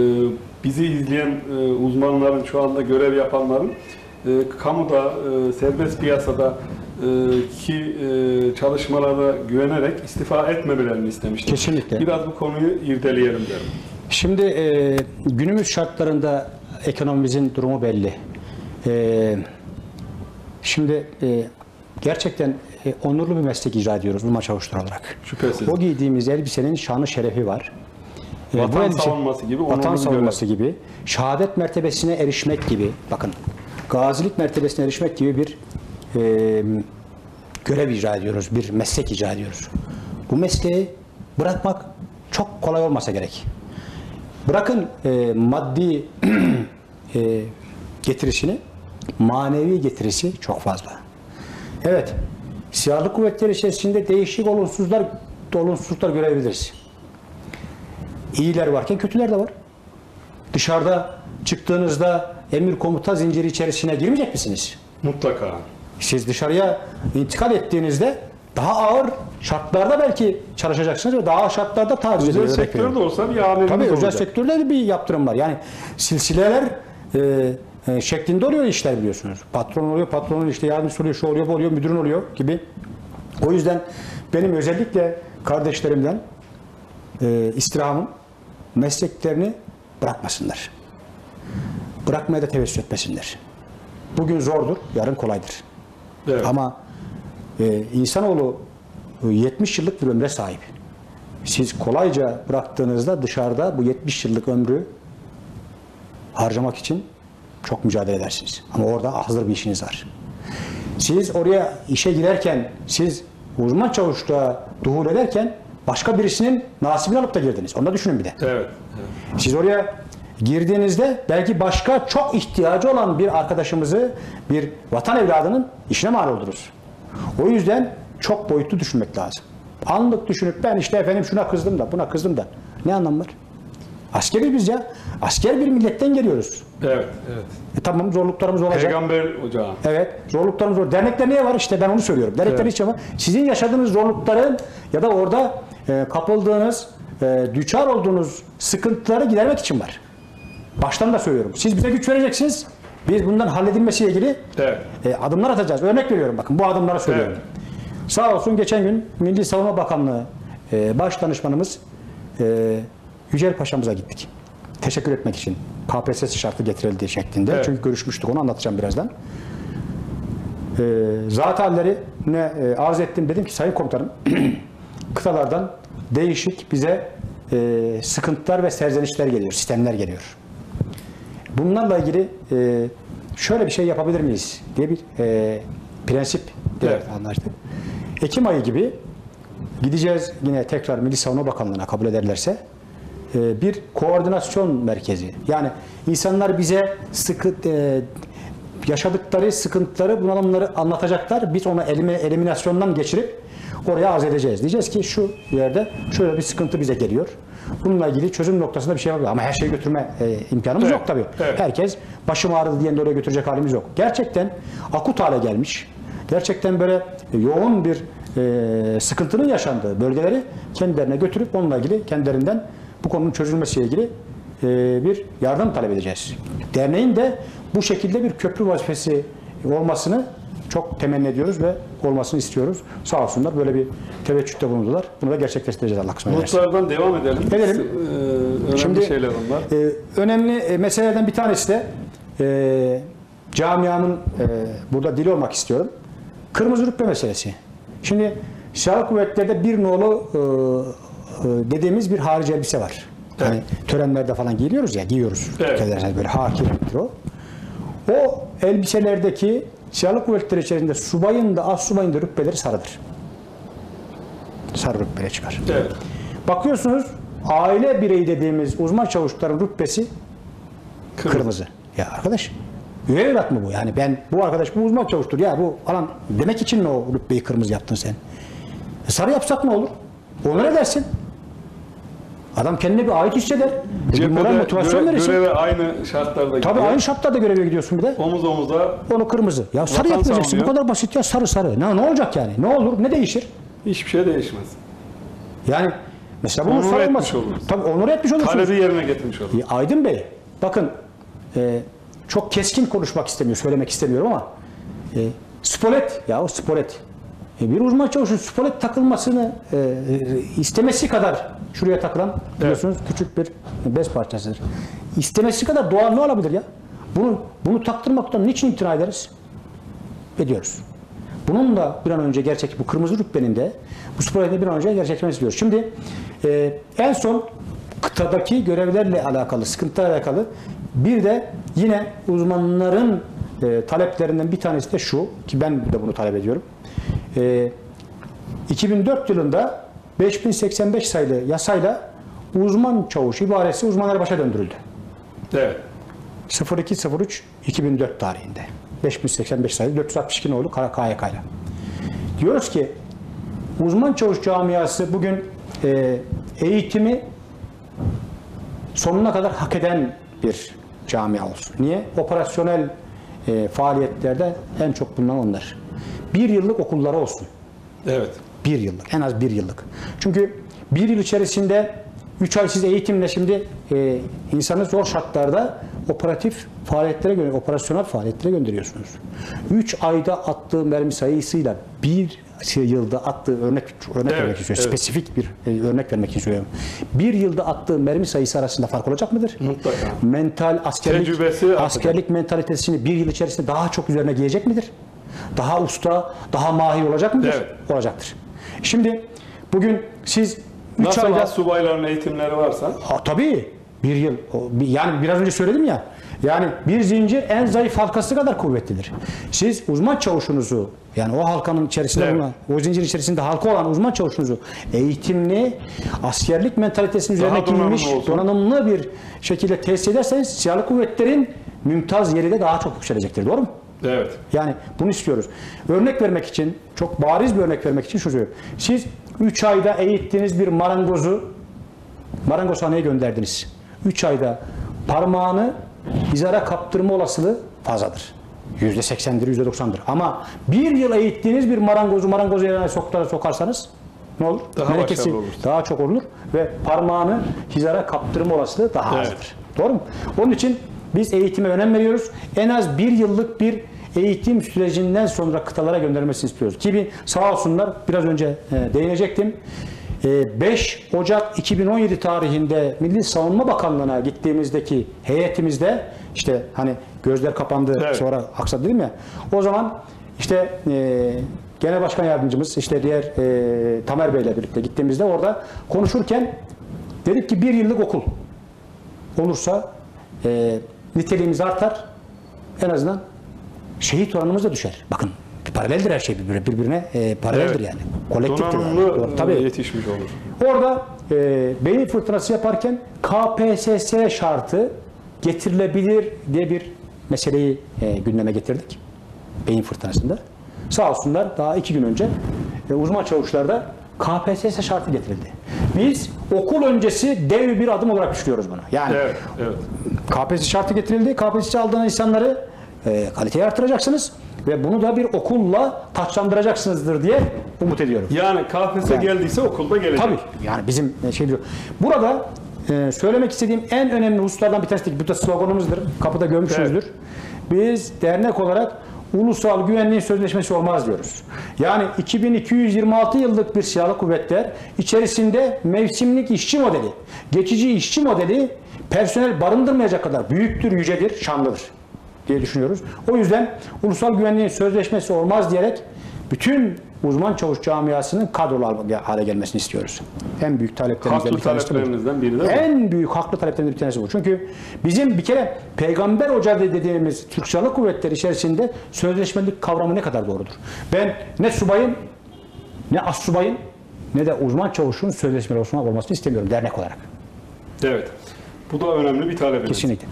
bizi izleyen e, uzmanların, şu anda görev yapanların e, kamuda, e, serbest piyasada e, ki e, çalışmalara güvenerek istifa etmemelerini istemiştik. Kesinlikle. Biraz bu konuyu irdeleyelim derim. Şimdi e, günümüz şartlarında ekonomimizin durumu belli. E, şimdi e, gerçekten e, onurlu bir meslek icra ediyoruz Ulma Çavuşlar olarak. Şüphesiz. O giydiğimiz elbisenin şanı şerefi var. E, bu Vatan elbise- savunması gibi, Vatan savunması gibi, şehadet mertebesine erişmek gibi, bakın gazilik mertebesine erişmek gibi bir e, görev icra ediyoruz, bir meslek icra ediyoruz. Bu mesleği bırakmak çok kolay olmasa gerek. Bırakın e, maddi e, getirisini, manevi getirisi çok fazla. Evet, silahlı kuvvetler içerisinde değişik olumsuzlar, olumsuzluklar görebiliriz. İyiler varken kötüler de var. Dışarıda çıktığınızda emir komuta zinciri içerisine girmeyecek misiniz? Mutlaka. Siz dışarıya intikal ettiğinizde daha ağır şartlarda belki çalışacaksınız ve daha ağır şartlarda taciz Özel edilir. sektörde olsa bir amirimiz Tabii özel sektörde de bir yaptırım var. Yani silsileler e, e, şeklinde oluyor işler biliyorsunuz. Patron oluyor, patronun işte yardımcısı oluyor, şu oluyor, bu oluyor, müdürün oluyor gibi. O yüzden benim özellikle kardeşlerimden e, istirhamım mesleklerini bırakmasınlar. Bırakmaya da tevessül etmesinler. Bugün zordur, yarın kolaydır. Evet. Ama e, insanoğlu e, 70 yıllık bir ömre sahip. siz kolayca bıraktığınızda dışarıda bu 70 yıllık ömrü harcamak için çok mücadele edersiniz. Ama orada hazır bir işiniz var. Siz oraya işe girerken, siz uzman çavuşluğa duhul ederken başka birisinin nasibini alıp da girdiniz. Onu da düşünün bir de. Evet. Siz oraya girdiğinizde belki başka çok ihtiyacı olan bir arkadaşımızı, bir vatan evladının işine mal oldurur. O yüzden çok boyutlu düşünmek lazım. Anlık düşünüp ben işte efendim şuna kızdım da buna kızdım da ne anlam var? Askeriz biz ya. Asker bir milletten geliyoruz. Evet. Evet. E tamam zorluklarımız olacak. Peygamber ocağı. Evet, zorluklarımız var. Dernekler niye var? İşte ben onu söylüyorum. Dernekler Evet. için var. Sizin yaşadığınız zorlukların ya da orada e, kapıldığınız, e, düçar olduğunuz sıkıntıları gidermek için var. Baştan da söylüyorum. Siz bize güç vereceksiniz. Biz bundan halledilmesiyle ilgili Evet. e, adımlar atacağız. Örnek veriyorum bakın bu adımları söylüyorum. Sağ olsun geçen gün Milli Savunma Bakanlığı e, baş danışmanımız e, Yücel Paşa'mıza gittik. Teşekkür etmek için. KPSS şartı getirildiği şeklinde. Evet. Çünkü görüşmüştük onu anlatacağım birazdan. E, zat halleri ne e, arz ettim dedim ki sayın komutanım kıtalardan değişik bize e, sıkıntılar ve serzenişler geliyor, sistemler geliyor. Bunlarla ilgili e, şöyle bir şey yapabilir miyiz diye bir e, prensip Evet. anlaştık. Ekim ayı gibi gideceğiz yine tekrar Milli Savunma Bakanlığı'na kabul ederlerse e, bir koordinasyon merkezi. Yani insanlar bize sıkı, e, yaşadıkları sıkıntıları, bunalımları anlatacaklar. Biz onu elime, eliminasyondan geçirip oraya arz edeceğiz. Diyeceğiz ki şu yerde şöyle bir sıkıntı bize geliyor. Bununla ilgili çözüm noktasında bir şey yapabilir. Ama her şeyi götürme e, imkanımız Evet, yok tabii. evet. Herkes başım ağrıdı diyen de oraya götürecek halimiz yok. Gerçekten akut hale gelmiş. Gerçekten böyle yoğun bir e, sıkıntının yaşandığı bölgeleri kendilerine götürüp onunla ilgili kendilerinden bu konunun çözülmesiyle ilgili e, bir yardım talep edeceğiz. Derneğin de bu şekilde bir köprü vazifesi olmasını çok temenni ediyoruz ve olmasını istiyoruz. Sağ olsunlar böyle bir teveccühte bulundular. Bunu da gerçekleştireceğiz Allah kısmet. Notlardan devam edelim. Edelim. Ee, önemli Şimdi şeyler onlar. e, önemli e, meselelerden bir tanesi de e, camianın e, burada dili olmak istiyorum. Kırmızı rütbe meselesi. Şimdi silahlı kuvvetlerde bir nolu e, e, dediğimiz bir harici elbise var. Yani törenlerde falan giyiyoruz ya, giyiyoruz. Evet. Böyle haki renktir o. O elbiselerdeki silahlı kuvvetler içerisinde subayın da az subayın da rütbeleri sarıdır. Sarı rütbeye çıkar. Evet. Bakıyorsunuz aile bireyi dediğimiz uzman çavuşların rütbesi kırmızı. Ya arkadaş üvey evlat mı bu? Yani ben bu arkadaş bu uzman çavuştur ya bu falan demek için mi o rütbeyi kırmızı yaptın sen? E, sarı yapsak ne olur? Onu ne dersin? Adam kendine bir ait hisseder. E, bir moral Cephede motivasyon göre- verirsin. göreve aynı şartlarda Tabii gidiyor. aynı şartlarda göreve gidiyorsun bir de. Omuz omuza Onu kırmızı. Ya sarı yapmayacaksın. Bu kadar basit ya sarı sarı. Ne, ne olacak yani? Ne olur? Ne değişir? hiçbir şey değişmez. Yani mesela bunun Onur sarı etmiş oluruz. Tabii onur etmiş olursunuz. Talebi yerine getirmiş olur. E, Aydın Bey, bakın e, çok keskin konuşmak istemiyor, söylemek istemiyorum ama e, spolet, ya o spolet. E, bir uzman çavuşun spolet takılmasını e, e, istemesi kadar şuraya takılan biliyorsunuz küçük bir bez parçasıdır. İstemesi kadar doğal ne olabilir ya? Bunu bunu taktırmaktan niçin imtina ederiz? Ediyoruz. Bunun da bir an önce gerçek bu kırmızı rütbenin de bu spoletin bir an önce gerçekleşmesi istiyoruz. Şimdi e, en son kıtadaki görevlerle alakalı, sıkıntılarla alakalı bir de yine uzmanların e, taleplerinden bir tanesi de şu ki ben de bunu talep ediyorum. E, 2004 yılında 5085 sayılı yasayla uzman çavuş ibaresi uzmanlara başa döndürüldü. Evet. 0203 2004 tarihinde. 5085 sayılı 462 nolu KYK ile. Diyoruz ki uzman çavuş camiası bugün e, eğitimi sonuna kadar hak eden bir camia olsun. Niye? Operasyonel e, faaliyetlerde en çok bulunan onlar. Bir yıllık okulları olsun. Evet. Bir yıllık, en az bir yıllık. Çünkü bir yıl içerisinde 3 ay siz eğitimle şimdi e, insanı zor şartlarda operatif faaliyetlere göre, operasyonel faaliyetlere gönderiyorsunuz. 3 ayda attığı mermi sayısıyla bir yılda attığı örnek örnek Evet, vermek istiyorum. evet. Spesifik bir e, örnek vermek için söylüyorum. Bir yılda attığı mermi sayısı arasında fark olacak mıdır? Mutlaka. Mental askerlik Tecrübesi askerlik mentalitesini bir yıl içerisinde daha çok üzerine giyecek midir? Daha usta, daha mahir olacak mıdır? Evet. Olacaktır. Şimdi bugün siz Üç Nasıl ayda- subayların eğitimleri varsa Ha, tabii. Bir yıl. Yani biraz önce söyledim ya. Yani bir zincir en zayıf halkası kadar kuvvetlidir. Siz uzman çavuşunuzu yani o halkanın içerisinde Evet. bulunan, o zincir içerisinde halka olan uzman çavuşunuzu eğitimli, askerlik mentalitesinin Daha üzerine donanımlı donanımlı bir şekilde tesis ederseniz silahlı kuvvetlerin mümtaz yeri de daha çok yükselecektir. Doğru mu? Evet. Yani bunu istiyoruz. Örnek vermek için, çok bariz bir örnek vermek için şu söylüyorum. Siz 3 ayda eğittiğiniz bir marangozu marangozhaneye gönderdiniz. 3 ayda parmağını izara kaptırma olasılığı fazladır. %80'dir, %90'dır. Ama bir yıl eğittiğiniz bir marangozu marangoz yerine soklara sokarsanız ne olur? Daha başarılı olur. daha çok olur ve parmağını hizara kaptırma olasılığı daha Evet. azdır. Doğru mu? Onun için biz eğitime önem veriyoruz. En az bir yıllık bir eğitim sürecinden sonra kıtalara göndermesini istiyoruz. Ki bir sağ olsunlar biraz önce e, değinecektim. E, 5 Ocak 2017 tarihinde Milli Savunma Bakanlığı'na gittiğimizdeki heyetimizde işte hani gözler kapandı Evet. sonra aksadı dedim ya. O zaman işte e, Genel Başkan Yardımcımız işte diğer e, Tamer Bey'le birlikte gittiğimizde orada konuşurken dedik ki bir yıllık okul olursa e, niteliğimiz artar. En azından şehit oranımız da düşer. Bakın paraleldir her şey birbirine, birbirine e, paraleldir Evet. yani. Kolektiftir yani. Donanımlı e, Tabii. yetişmiş olur. Orada e, beyin fırtınası yaparken KPSS şartı getirilebilir diye bir meseleyi e, gündeme getirdik. Beyin fırtınasında. Sağ olsunlar daha iki gün önce e, uzman çavuşlarda KPSS şartı getirildi. Biz okul öncesi dev bir adım olarak düşünüyoruz bunu. Yani Evet, evet. KPSS şartı getirildi. KPSS aldığınız insanları e, kaliteyi artıracaksınız ve bunu da bir okulla taçlandıracaksınızdır diye umut ediyorum. Yani KPSS Yani. geldiyse okulda gelecek. Tabii yani bizim e, şey diyor. Burada e, söylemek istediğim en önemli hususlardan bir tanesi bu da sloganımızdır. Kapıda görmüşsünüzdür. Biz dernek olarak ulusal güvenliğin sözleşmesi olmaz diyoruz. Yani 2226 yıllık bir silahlı kuvvetler içerisinde mevsimlik işçi modeli, geçici işçi modeli personel barındırmayacak kadar büyüktür, yücedir, şanlıdır diye düşünüyoruz. O yüzden ulusal güvenliğin sözleşmesi olmaz diyerek bütün uzman çavuş camiasının kadrolu hale gelmesini istiyoruz. En büyük taleplerimizden Haklı bir tanesi bu. taleplerinizden biri de bu. En büyük haklı taleplerimizden bir tanesi bu. Çünkü bizim bir kere peygamber ocağı dediğimiz Türk Silahlı Kuvvetleri içerisinde sözleşmelik kavramı ne kadar doğrudur? Ben ne subayın ne assubayın ne de uzman çavuşun sözleşmeli olmasını istemiyorum dernek olarak. Evet. Bu da önemli bir talebimiz. Kesinlikle.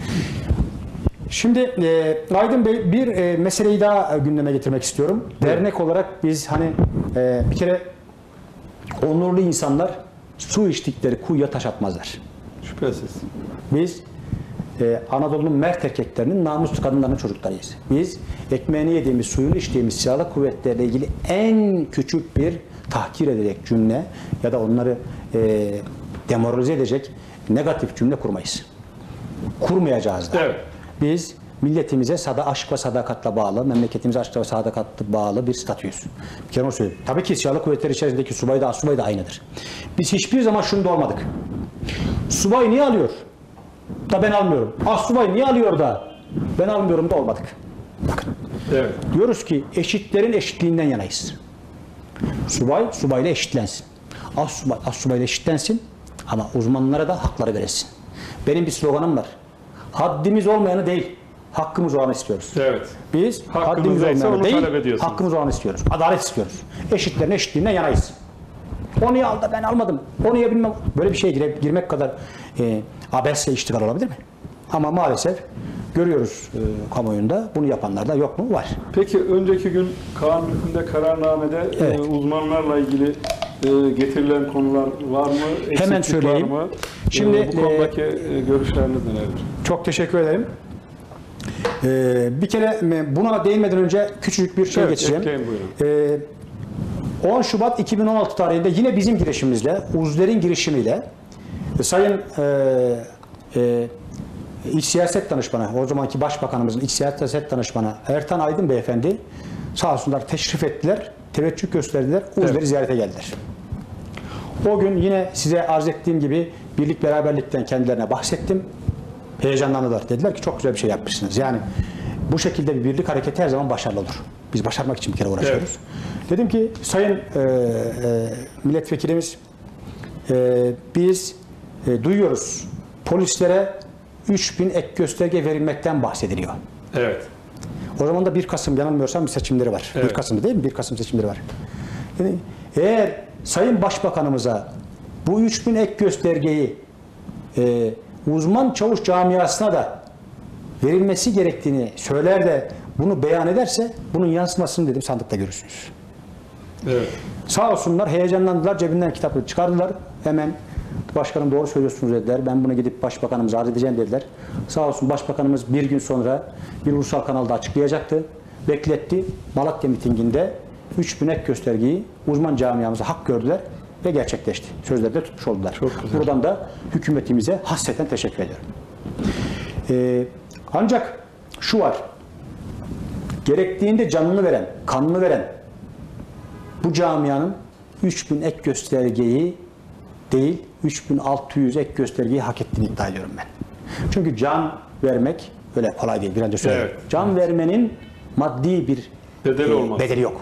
Şimdi e, Aydın Bey bir e, meseleyi daha gündeme getirmek istiyorum. Dernek olarak biz hani e, bir kere onurlu insanlar su içtikleri kuyuya taş atmazlar. Şüphesiz. Biz e, Anadolu'nun mert erkeklerinin namuslu kadınlarının çocuklarıyız. Biz ekmeğini yediğimiz, suyunu içtiğimiz silahlı kuvvetlerle ilgili en küçük bir tahkir edecek cümle ya da onları e, demoralize edecek negatif cümle kurmayız. Kurmayacağız da. Evet. Biz milletimize sada aşk ve sadakatle bağlı, memleketimize aşk ve sadakatle bağlı bir statüyüz. Bir kere onu söyleyeyim. Tabii ki silahlı kuvvetler içerisindeki subay da asubay da aynıdır. Biz hiçbir zaman şunda olmadık. Subay niye alıyor? Da ben almıyorum. Assubay niye alıyor da ben almıyorum da olmadık. Bakın Evet. diyoruz ki eşitlerin eşitliğinden yanayız. Subay subayla eşitlensin. Assubay assubayla eşitlensin ama uzmanlara da hakları verilsin. Benim bir sloganım var. Haddimiz olmayanı değil, hakkımız olanı istiyoruz. Evet. Biz Hakkımız haddimiz neyse olmayanı onu değil, ediyorsunuz. hakkımız olanı istiyoruz. Adalet istiyoruz. Eşitlerin eşitliğinden yanayız. O niye aldı ben almadım. O niye bilmem. Böyle bir şeye gire- girmek kadar e, abesle iştigal olabilir mi? Ama maalesef görüyoruz e, kamuoyunda bunu yapanlar da yok mu? Var. Peki önceki gün kanun hükmünde kararnamede Evet. e, uzmanlarla ilgili e, getirilen konular var mı? Eksiklik Hemen söyleyeyim. Var mı? Şimdi, E, bu konudaki e, görüşleriniz nelerdir? Çok teşekkür ederim. Ee, bir kere buna değinmeden önce küçücük bir şey Evet, geçeceğim. ekleyin. Ee, 10 Şubat 2016 tarihinde yine bizim girişimimizle, Uzder'in girişimiyle e, Sayın e, e, İç Siyaset Danışmanı, o zamanki Başbakanımızın İç Siyaset Danışmanı Ertan Aydın Beyefendi sağ olsunlar teşrif ettiler, teveccüh gösterdiler, Uzder'i Evet. ziyarete geldiler. O gün yine size arz ettiğim gibi birlik beraberlikten kendilerine bahsettim. Heyecanlandılar. Dediler ki çok güzel bir şey yapmışsınız. Yani bu şekilde bir birlik hareketi her zaman başarılı olur. Biz başarmak için bir kere uğraşıyoruz. Dedim ki sayın e, e, milletvekilimiz e, biz e, duyuyoruz polislere 3000 ek gösterge verilmekten bahsediliyor. Evet. O zaman da 1 Kasım yanılmıyorsam bir seçimleri var. 1 Evet. Kasım'da değil mi? 1 Kasım seçimleri var. Yani eğer Sayın Başbakanımıza bu 3000 ek göstergeyi e, uzman çavuş camiasına da verilmesi gerektiğini söyler de bunu beyan ederse bunun yansımasını dedim sandıkta görürsünüz. Evet. Sağ olsunlar heyecanlandılar cebinden kitapları çıkardılar. Hemen başkanım doğru söylüyorsunuz dediler. Ben bunu gidip başbakanımıza arz edeceğim dediler. Sağ olsun başbakanımız bir gün sonra bir ulusal kanalda açıklayacaktı. Bekletti. Malatya mitinginde 3000 ek göstergeyi uzman camiamıza hak gördüler ve gerçekleşti. Sözleri de tutmuş oldular. Çok güzel. Buradan da hükümetimize hasreten teşekkür ediyorum. Ee, ancak şu var. Gerektiğinde canını veren, kanını veren bu camianın 3000 ek göstergeyi değil 3600 ek göstergeyi hak ettiğini iddia ediyorum ben. Çünkü can vermek öyle kolay değil. Bir önce söyledim. Evet. Can vermenin maddi bir Bedeli e, olmaz. bedeli yok.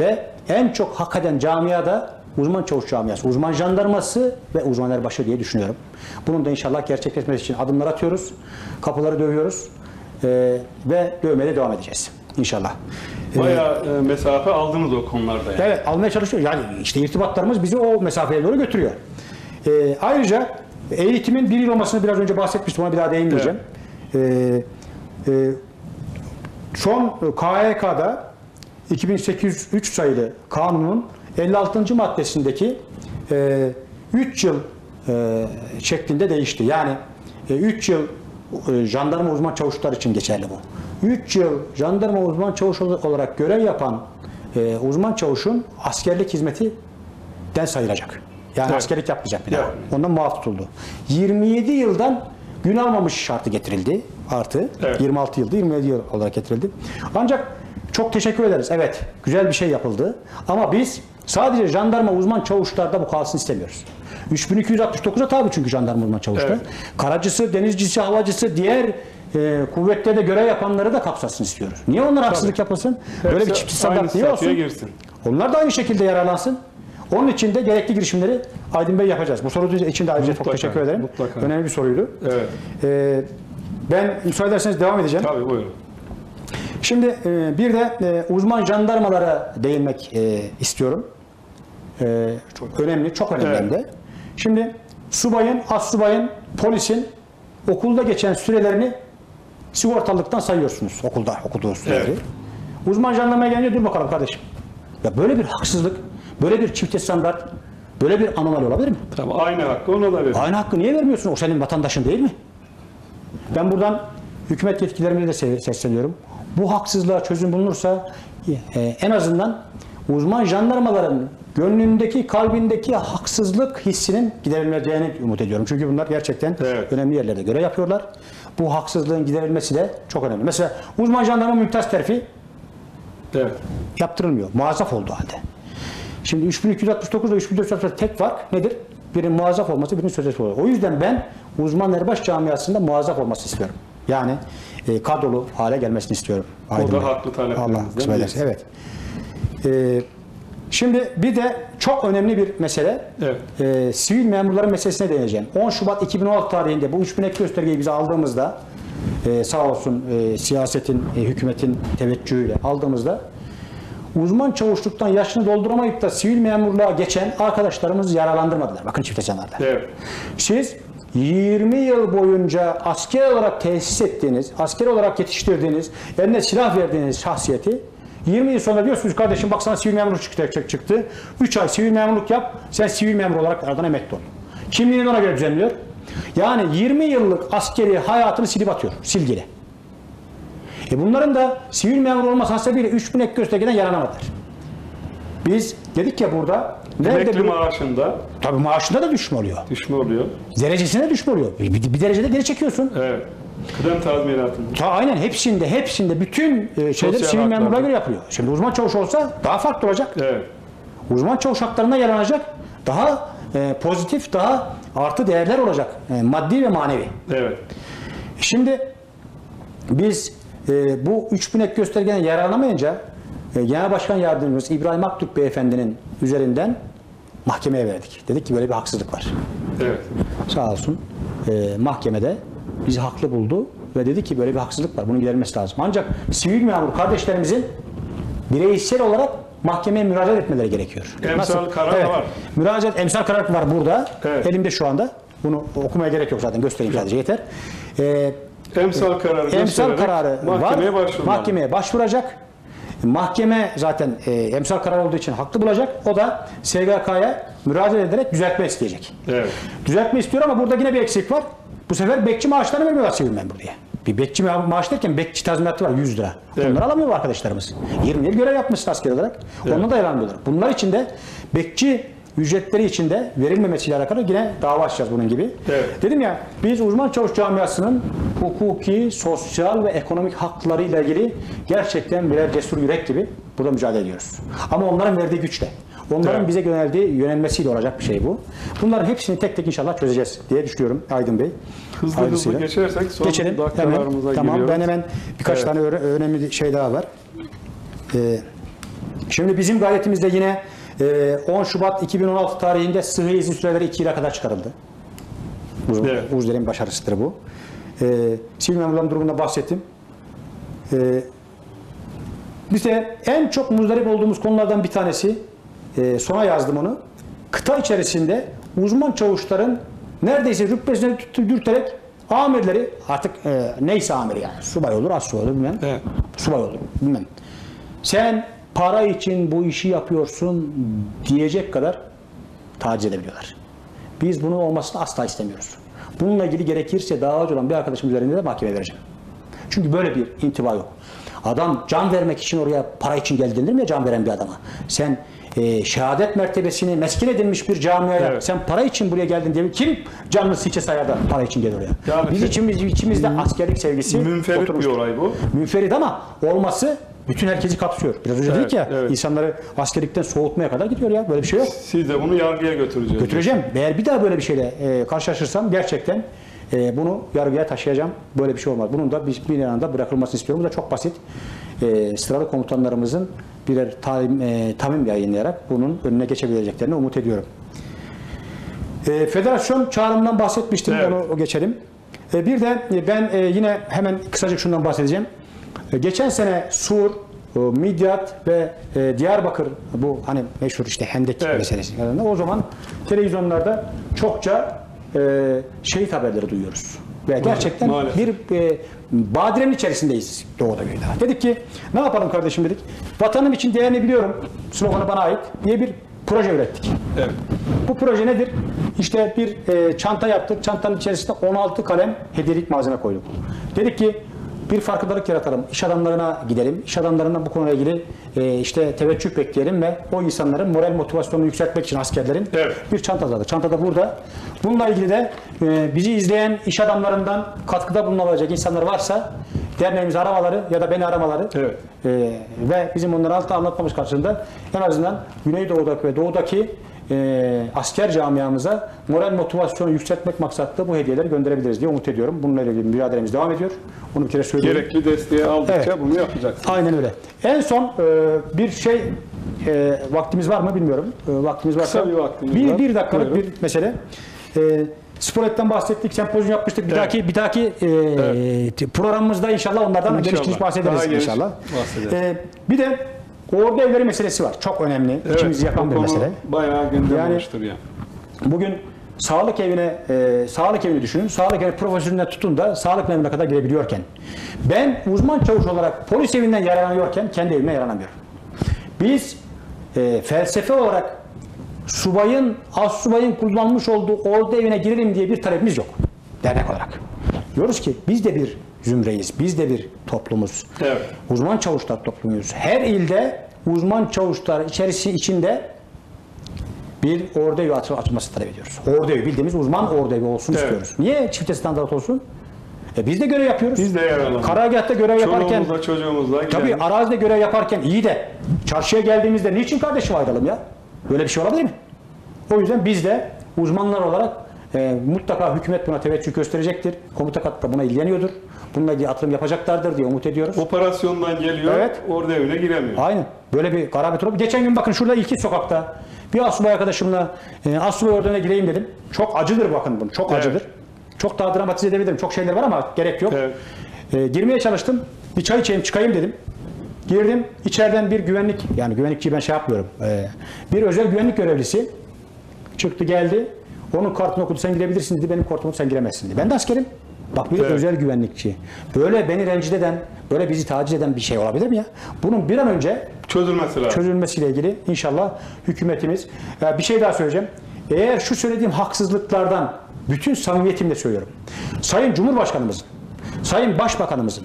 Ve en çok hak eden camiada uzman çavuş camiası, uzman jandarması ve uzman erbaşı diye düşünüyorum. Bunun da inşallah gerçekleşmesi için adımlar atıyoruz. Kapıları dövüyoruz. E, ve dövmeye de devam edeceğiz. İnşallah. E, Bayağı e, mesafe aldınız o konularda yani. Evet almaya çalışıyor. Yani işte irtibatlarımız bizi o mesafeye doğru götürüyor. Ee, ayrıca eğitimin bir yıl olmasını biraz önce bahsetmiştim ona bir daha değinmeyeceğim. Ee, e, son KHK'da 2803 sayılı kanunun 56. maddesindeki 3 yıl e, şeklinde değişti. Yani 3 yıl e, jandarma uzman çavuşlar için geçerli bu. 3 yıl jandarma uzman çavuş olarak görev yapan e, uzman çavuşun askerlik hizmeti den sayılacak. Yani Evet. askerlik yapmayacak bir daha. Evet. Ondan muaf tutuldu. 27 yıldan gün almamış şartı getirildi artı. Evet. 26 yılda 27 yıl olarak getirildi. Ancak çok teşekkür ederiz. Evet güzel bir şey yapıldı. Ama biz sadece jandarma uzman çavuşlarda bu kalsın istemiyoruz. 3269'a tabi çünkü jandarma uzman çavuşta. Evet. Karacısı, denizcisi, havacısı, diğer e, kuvvetlerde görev yapanları da kapsasın istiyoruz. Niye onlar haksızlık yapılsın? Böyle bir Hepsi çiftçi standart niye olsun? girsin. Onlar da aynı şekilde yararlansın. Onun için de gerekli girişimleri Aydın Bey yapacağız. Bu soru için de ayrıca çok Mutlaka, teşekkür ederim. mutlaka. Önemli bir soruydu. Evet. Ee, ben müsaade ederseniz devam edeceğim. Tabii buyurun. Şimdi e, bir de e, uzman jandarmalara değinmek e, istiyorum. E, çok önemli, çok önemli Evet. de. Şimdi subayın, astsubayın, polisin okulda geçen sürelerini sigortalıktan sayıyorsunuz okulda okuduğunuz süreleri. Evet. Uzman jandarmaya gelince dur bakalım kardeşim. Ya böyle bir haksızlık, böyle bir çifte standart, böyle bir anomali olabilir mi? Tabii aynı hakkı ona da verin. Aynı hakkı niye vermiyorsun? O senin vatandaşın değil mi? Ben buradan hükümet yetkililerine de se- sesleniyorum. Bu haksızlığa çözüm bulunursa e, en azından uzman jandarmaların gönlündeki, kalbindeki haksızlık hissinin giderileceğini umut ediyorum. Çünkü bunlar gerçekten Evet. önemli yerlerde görev yapıyorlar. Bu haksızlığın giderilmesi de çok önemli. Mesela uzman jandarma mümtaz terfi Evet. yaptırılmıyor. Muazzaf olduğu halde. Şimdi 3269 ile 3460 tek fark nedir? Birinin muazzaf olması, birinin sözleşme olması. O yüzden ben uzman erbaş camiasında muazzaf olması istiyorum. Yani e, kadrolu hale gelmesini istiyorum. Aydın da Bey. haklı taleplerinizden Allah kısmet ederse. Evet. E, şimdi bir de çok önemli bir mesele. Evet. E, sivil memurların meselesine değineceğim. 10 Şubat 2016 tarihinde bu 3000 ek göstergeyi bize aldığımızda e, sağ olsun e, siyasetin, e, hükümetin teveccühüyle aldığımızda uzman çavuşluktan yaşını dolduramayıp da sivil memurluğa geçen arkadaşlarımız yararlandırmadılar. Bakın çifte canlarlar. Evet. Siz 20 yıl boyunca asker olarak tesis ettiğiniz, asker olarak yetiştirdiğiniz, eline silah verdiğiniz şahsiyeti 20 yıl sonra diyorsunuz kardeşim bak sana sivil memurluk çıktı. çıktı. 3 ay sivil memurluk yap, sen sivil memur olarak aradan emekli ol. Kimliğini ona göre düzenliyor. Yani 20 yıllık askeri hayatını silip atıyor, silgili. E bunların da sivil memur olması hasebiyle 3000 ek göstergeden yaranamadılar. Biz dedik ya burada nerede Emekli bir, maaşında tabii maaşında da düşme oluyor. düşme oluyor. Derecesine düşme oluyor. Bir, bir derecede geri çekiyorsun. Evet. Kıdem tazminatında. Ta aynen hepsinde hepsinde bütün e, şeyler Sosyal sivil memurlara göre yapılıyor. Şimdi uzman çavuş olsa daha farklı olacak. Evet. Uzman çavuş haklarına yaranacak. Daha e, pozitif, daha artı değerler olacak. E, maddi ve manevi. Evet. Şimdi biz e, bu 3000 ek göstergeden yararlanamayınca e, Genel Başkan Yardımcımız İbrahim Aktürk Beyefendinin üzerinden mahkemeye verdik. Dedik ki böyle bir haksızlık var. Evet. Sağ olsun e, mahkemede bizi haklı buldu ve dedi ki böyle bir haksızlık var. Bunun giderilmesi lazım. Ancak sivil memur kardeşlerimizin bireysel olarak mahkemeye müracaat etmeleri gerekiyor. Emsal kararı var. Müracaat emsal karar var burada. Evet. Elimde şu anda. Bunu okumaya gerek yok zaten. Göstereyim sadece yeter. E, Emsal kararı emsal kararı mahkemeye var. başvurmalı. Mahkemeye başvuracak. Mahkeme zaten e, emsal karar olduğu için haklı bulacak. O da SGK'ya müracaat ederek düzeltme isteyecek. Evet. Düzeltme istiyor ama burada yine bir eksik var. Bu sefer bekçi maaşlarını vermiyorlar sivil memur diye. Bir bekçi ma- maaş derken bekçi tazminatı var 100 lira. Evet. Onları alamıyor arkadaşlarımız. 20 yıl görev yapmışsın asker olarak. Onları da yaranmıyorlar. Bunlar için de bekçi ücretleri içinde verilmemesiyle alakalı yine dava açacağız bunun gibi. Evet. Dedim ya biz uzman çavuş camiasının hukuki, sosyal ve ekonomik haklarıyla ilgili gerçekten birer cesur yürek gibi burada mücadele ediyoruz. Ama onların verdiği güçle. Onların Evet. bize yöneldiği yönelmesiyle olacak bir şey bu. Bunların hepsini tek tek inşallah çözeceğiz diye düşünüyorum Aydın Bey. Hızlı hızlı Hayırlısıyla. geçersek son Geçelim. Hemen, tamam giriyoruz. ben hemen birkaç Evet. tane öne- önemli şey daha var. Ee, şimdi bizim gayretimizde yine e, 10 Şubat 2016 tarihinde sıhhi izin süreleri 2 yıla kadar çıkarıldı. Uz- Evet. Uzder'in başarısıdır bu. Ee, sivil memurların durumunda bahsettim. Ee, bize en çok muzdarip olduğumuz konulardan bir tanesi, e, sona yazdım onu. Kıta içerisinde uzman çavuşların neredeyse rütbesine dü- dürterek amirleri artık e, neyse amiri yani subay olur, subay olur bilmem. Evet. Subay olur bilmem. Sen para için bu işi yapıyorsun diyecek kadar taciz edebiliyorlar. Biz bunun olmasını asla istemiyoruz. Bununla ilgili gerekirse davacı olan bir arkadaşım üzerinde de mahkemeye vereceğim. Çünkü böyle bir intiba yok. Adam can vermek için oraya para için geldi denir mi ya can veren bir adama? Sen e, şehadet mertebesini meskin edilmiş bir camiaya Evet. sen para için buraya geldin diye kim canını siçe sayar da para için gelir oraya? Yani Biz içimiz, içimizde askerlik sevgisi Münferit bir oturmuştur. olay bu. Münferit ama olması bütün herkesi kapsıyor. Biraz önce Evet, dedik ya evet. insanları askerlikten soğutmaya kadar gidiyor ya. Böyle bir şey yok. Siz de bunu yargıya götüreceğiz. Götüreceğim. Eğer bir daha böyle bir şeyle e, karşılaşırsam gerçekten e, bunu yargıya taşıyacağım. Böyle bir şey olmaz. Bunun da bir, bir anda bırakılmasını istiyorum. Bu da çok basit. E, sıralı komutanlarımızın birer talim, e, tamim yayınlayarak bunun önüne geçebileceklerini umut ediyorum. E, federasyon çağrımından bahsetmiştim. Evet. Onu geçelim. E, bir de e, ben e, yine hemen kısaca şundan bahsedeceğim. E, geçen sene Sur, e, Midyat ve e, Diyarbakır bu hani meşhur işte Hendek Evet. meselesi. Yani o zaman televizyonlarda çokça e, şehit haberleri duyuyoruz. Ve gerçekten maalesef. bir e, badirenin içerisindeyiz Doğu'da Köy'de. Dedik ki ne yapalım kardeşim dedik. Vatanım için değerini biliyorum. Sloganı bana ait diye bir proje ürettik. Evet. Bu proje nedir? İşte bir e, çanta yaptık. Çantanın içerisinde 16 kalem hediyelik malzeme koyduk. Dedik ki bir farkındalık yaratalım. İş adamlarına gidelim. İş adamlarına bu konuyla ilgili e, işte teveccüh bekleyelim ve o insanların moral motivasyonunu yükseltmek için askerlerin Evet. bir çanta hazırladık. Çanta da burada. Bununla ilgili de e, bizi izleyen iş adamlarından katkıda bulunabilecek insanlar varsa derneğimizi aramaları ya da beni aramaları Evet. e, ve bizim onları altta anlatmamız karşılığında en azından Güneydoğu'daki ve Doğu'daki e, asker camiamıza moral motivasyonu yükseltmek maksatlı bu hediyeleri gönderebiliriz diye umut ediyorum. Bununla ilgili mücadelemiz devam ediyor. Bunu bir kere söyleyeyim. Gerekli desteği aldıkça Evet. bunu yapacaksınız. Aynen öyle. En son e, bir şey e, vaktimiz var mı bilmiyorum. E, vaktimiz varsa Kısa bir vaktimiz bir, var. bir dakikalık Buyurun. bir mesele. E, Sporet'ten bahsettik, sempozyum yapmıştık. Bir Evet. dahaki bir dahaki e, programımızda inşallah onlardan İnşallah. geniş geniş bahsederiz Daha geniş inşallah. bahsederiz. E, bir de ordu evleri meselesi var. Çok önemli. İçimizi yakan bu bir mesele. Bayağı gündem Yani- oluşturuyor. Bugün sağlık evine e, sağlık evini düşünün. Sağlık evi profesörüne tutun da sağlık memuruna kadar girebiliyorken ben uzman çavuş olarak polis evinden yararlanıyorken kendi evimden yararlanamıyorum. Biz e, felsefe olarak subayın, az subayın kullanmış olduğu ordu evine girelim diye bir talebimiz yok. Dernek olarak. Diyoruz ki biz de bir zümreyiz. Biz de bir toplumuz. Evet. Uzman çavuşlar toplumuyuz. Her ilde uzman çavuşlar içerisi içinde bir ordu evi açı- açılması talep ediyoruz. Ordu evi bildiğimiz uzman ordu evi olsun Evet. istiyoruz. Niye çifte standart olsun? E biz de görev yapıyoruz. Biz de yararlanalım. Karargahta görev yaparken Çoluğumuzla çocuğumuzla Tabii gidelim. arazide görev yaparken iyi de çarşıya geldiğimizde niçin kardeşim ayrılalım ya? Böyle bir şey olabilir mi? O yüzden biz de uzmanlar olarak e, mutlaka hükümet buna teveccüh gösterecektir. Komuta katı da buna ilgileniyordur. Bununla ilgili atılım yapacaklardır diye umut ediyoruz. Operasyondan geliyor, Evet. orada evine giremiyor. Aynen. Böyle bir garabet olup geçen gün bakın şurada ilki sokakta Bir asubay arkadaşımla e, asubay orduna gireyim dedim. Çok acıdır bakın bunu. Çok Evet. acıdır. Çok daha dramatize edebilirim. Çok şeyler var ama gerek yok. Evet. E, girmeye çalıştım. Bir çay içeyim çıkayım dedim. Girdim. İçeriden bir güvenlik yani güvenlikçi ben şey yapmıyorum. E, bir özel güvenlik görevlisi çıktı geldi. Onun kartını okudu sen girebilirsin dedi. Benim kartımı sen giremezsin dedi. Ben de askerim. Bak bir Evet. özel güvenlikçi. Böyle beni rencide eden, böyle bizi taciz eden bir şey olabilir mi ya? Bunun bir an önce Çözülmesi lazım. çözülmesiyle ilgili inşallah hükümetimiz bir şey daha söyleyeceğim. Eğer şu söylediğim haksızlıklardan bütün samimiyetimle söylüyorum. Sayın Cumhurbaşkanımızın, Sayın Başbakanımızın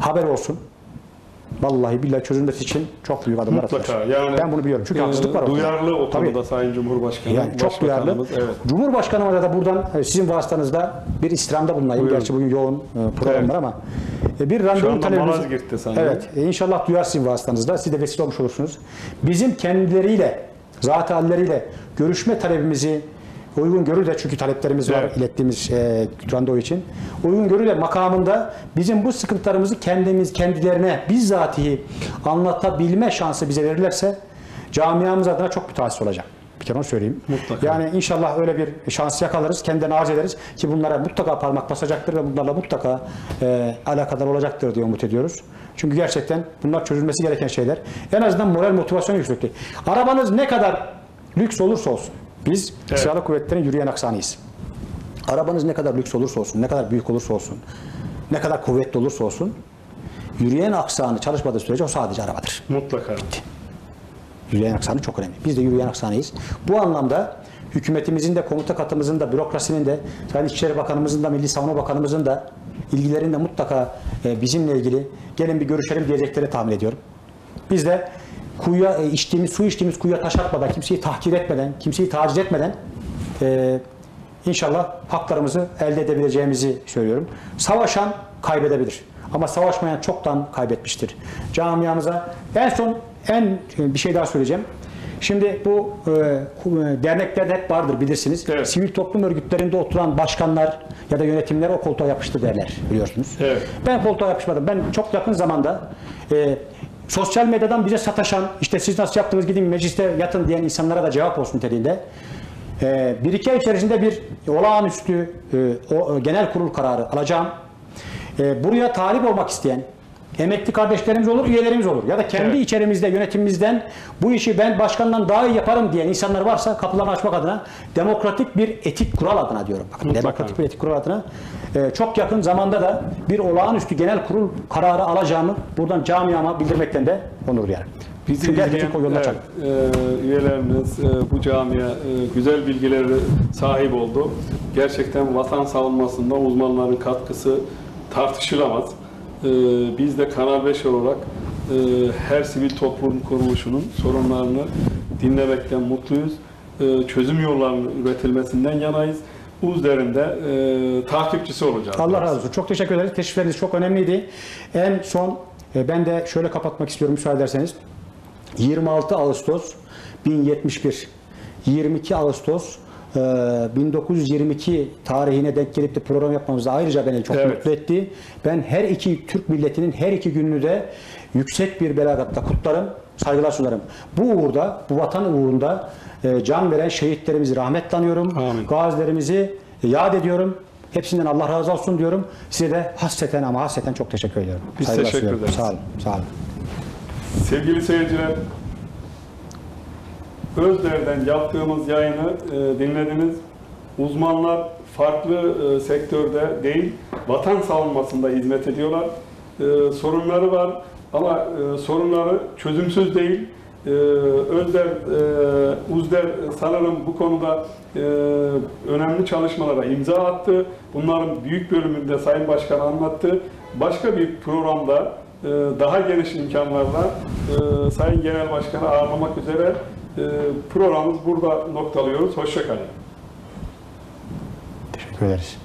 haber olsun. Vallahi billahi çözülmesi için çok büyük adımlar Mutlaka. atılır. Yani ben bunu biliyorum. Çünkü e, haksızlık var. Duyarlı o Tabii. konuda Sayın Cumhurbaşkanı. Yani çok duyarlı. Evet. Cumhurbaşkanıma da buradan e, sizin vasıtanızda bir istirhamda bulunayım. Buyurun. Gerçi bugün yoğun e, program Evet. var ama e, bir randevu talebimiz. Malazgirt'te sanırım. Evet. inşallah duyar sizin vasıtanızda. Siz de vesile olmuş olursunuz. Bizim kendileriyle, zat halleriyle görüşme talebimizi uygun görür de çünkü taleplerimiz var Evet. ilettiğimiz e, randevu için. Uygun görür de makamında bizim bu sıkıntılarımızı kendimiz kendilerine bizzatihi anlatabilme şansı bize verirlerse camiamız adına çok mütehassıs olacak. Bir kere onu söyleyeyim. Mutlaka. Yani inşallah öyle bir şans yakalarız, kendilerine arz ederiz ki bunlara mutlaka parmak basacaktır ve bunlarla mutlaka e, alakadar olacaktır diye umut ediyoruz. Çünkü gerçekten bunlar çözülmesi gereken şeyler. En azından moral motivasyon yüksekliği. Arabanız ne kadar lüks olursa olsun, biz Evet. silahlı kuvvetlerin yürüyen aksanıyız. Arabanız ne kadar lüks olursa olsun, ne kadar büyük olursa olsun, ne kadar kuvvetli olursa olsun, yürüyen aksanı çalışmadığı sürece o sadece arabadır. Mutlaka. Yürüyen aksanı çok önemli. Biz de yürüyen aksanıyız. Bu anlamda hükümetimizin de, komuta katımızın da, bürokrasinin de, Sayın İçişleri Bakanımızın da, Milli Savunma Bakanımızın da ilgilerinde mutlaka e, bizimle ilgili gelin bir görüşelim diyecekleri tahmin ediyorum. Biz de kuyuya e, içtiğimiz, su içtiğimiz kuyuya taş atmadan, kimseyi tahkir etmeden, kimseyi taciz etmeden e, inşallah haklarımızı elde edebileceğimizi söylüyorum. Savaşan kaybedebilir. Ama savaşmayan çoktan kaybetmiştir. Camiamıza en son en bir şey daha söyleyeceğim. Şimdi bu e, e, derneklerde hep vardır bilirsiniz. Evet. Sivil toplum örgütlerinde oturan başkanlar ya da yönetimler o koltuğa yapıştı derler biliyorsunuz. Evet. Ben koltuğa yapışmadım. Ben çok yakın zamanda e, sosyal medyadan bize sataşan, işte siz nasıl yaptınız gidin mecliste yatın diyen insanlara da cevap olsun niteliğinde. E, bir iki ay içerisinde bir olağanüstü e, o, e, genel kurul kararı alacağım. E, buraya talip olmak isteyen emekli kardeşlerimiz olur, üyelerimiz olur. Ya da kendi Evet. içerimizde yönetimimizden bu işi ben başkandan daha iyi yaparım diyen insanlar varsa kapılarını açmak adına demokratik bir etik kural adına diyorum. Bakın, Mutlaka. demokratik bir etik kural adına e, çok yakın zamanda da bir olağanüstü genel kurul kararı alacağımı buradan camiama bildirmekten de onur duyarım. Bizi Çünkü izleyen evet, e, üyelerimiz e, bu camiye e, güzel bilgileri sahip oldu. Gerçekten vatan savunmasında uzmanların katkısı tartışılamaz. E, biz de Kanal 5 olarak e, her sivil toplum kuruluşunun sorunlarını dinlemekten mutluyuz. E, çözüm yollarının üretilmesinden yanayız. Uzder'in de e, takipçisi olacağız. Allah razı olsun. Çok teşekkür ederiz. Teşrifleriniz çok önemliydi. En son e, ben de şöyle kapatmak istiyorum müsaade ederseniz. 26 Ağustos 1071 22 Ağustos 1922 tarihine denk gelip de program yapmamız da ayrıca beni çok Evet. mutlu etti. Ben her iki Türk milletinin her iki gününü de yüksek bir belagatta kutlarım, saygılar sunarım. Bu uğurda, bu vatan uğrunda e, can veren şehitlerimizi rahmetle anıyorum. Amin. Gazilerimizi yad ediyorum. Hepsinden Allah razı olsun diyorum. Size de hasreten ama hasreten çok teşekkür ediyorum. Biz Saygılar teşekkür sunuyorum. ederiz. Sağ olun. Sağ olun. Sevgili seyirciler, Özder'den yaptığımız yayını e, dinlediniz. Uzmanlar farklı e, sektörde değil, vatan savunmasında hizmet ediyorlar. E, sorunları var ama e, sorunları çözümsüz değil. E, Özder, e, Uzder sanırım bu konuda e, önemli çalışmalara imza attı. Bunların büyük bölümünde Sayın Başkan anlattı. Başka bir programda e, daha geniş imkanlarla e, Sayın Genel Başkan'ı ağırlamak üzere programımız burada noktalıyoruz. Hoşçakalın. Teşekkür ederiz.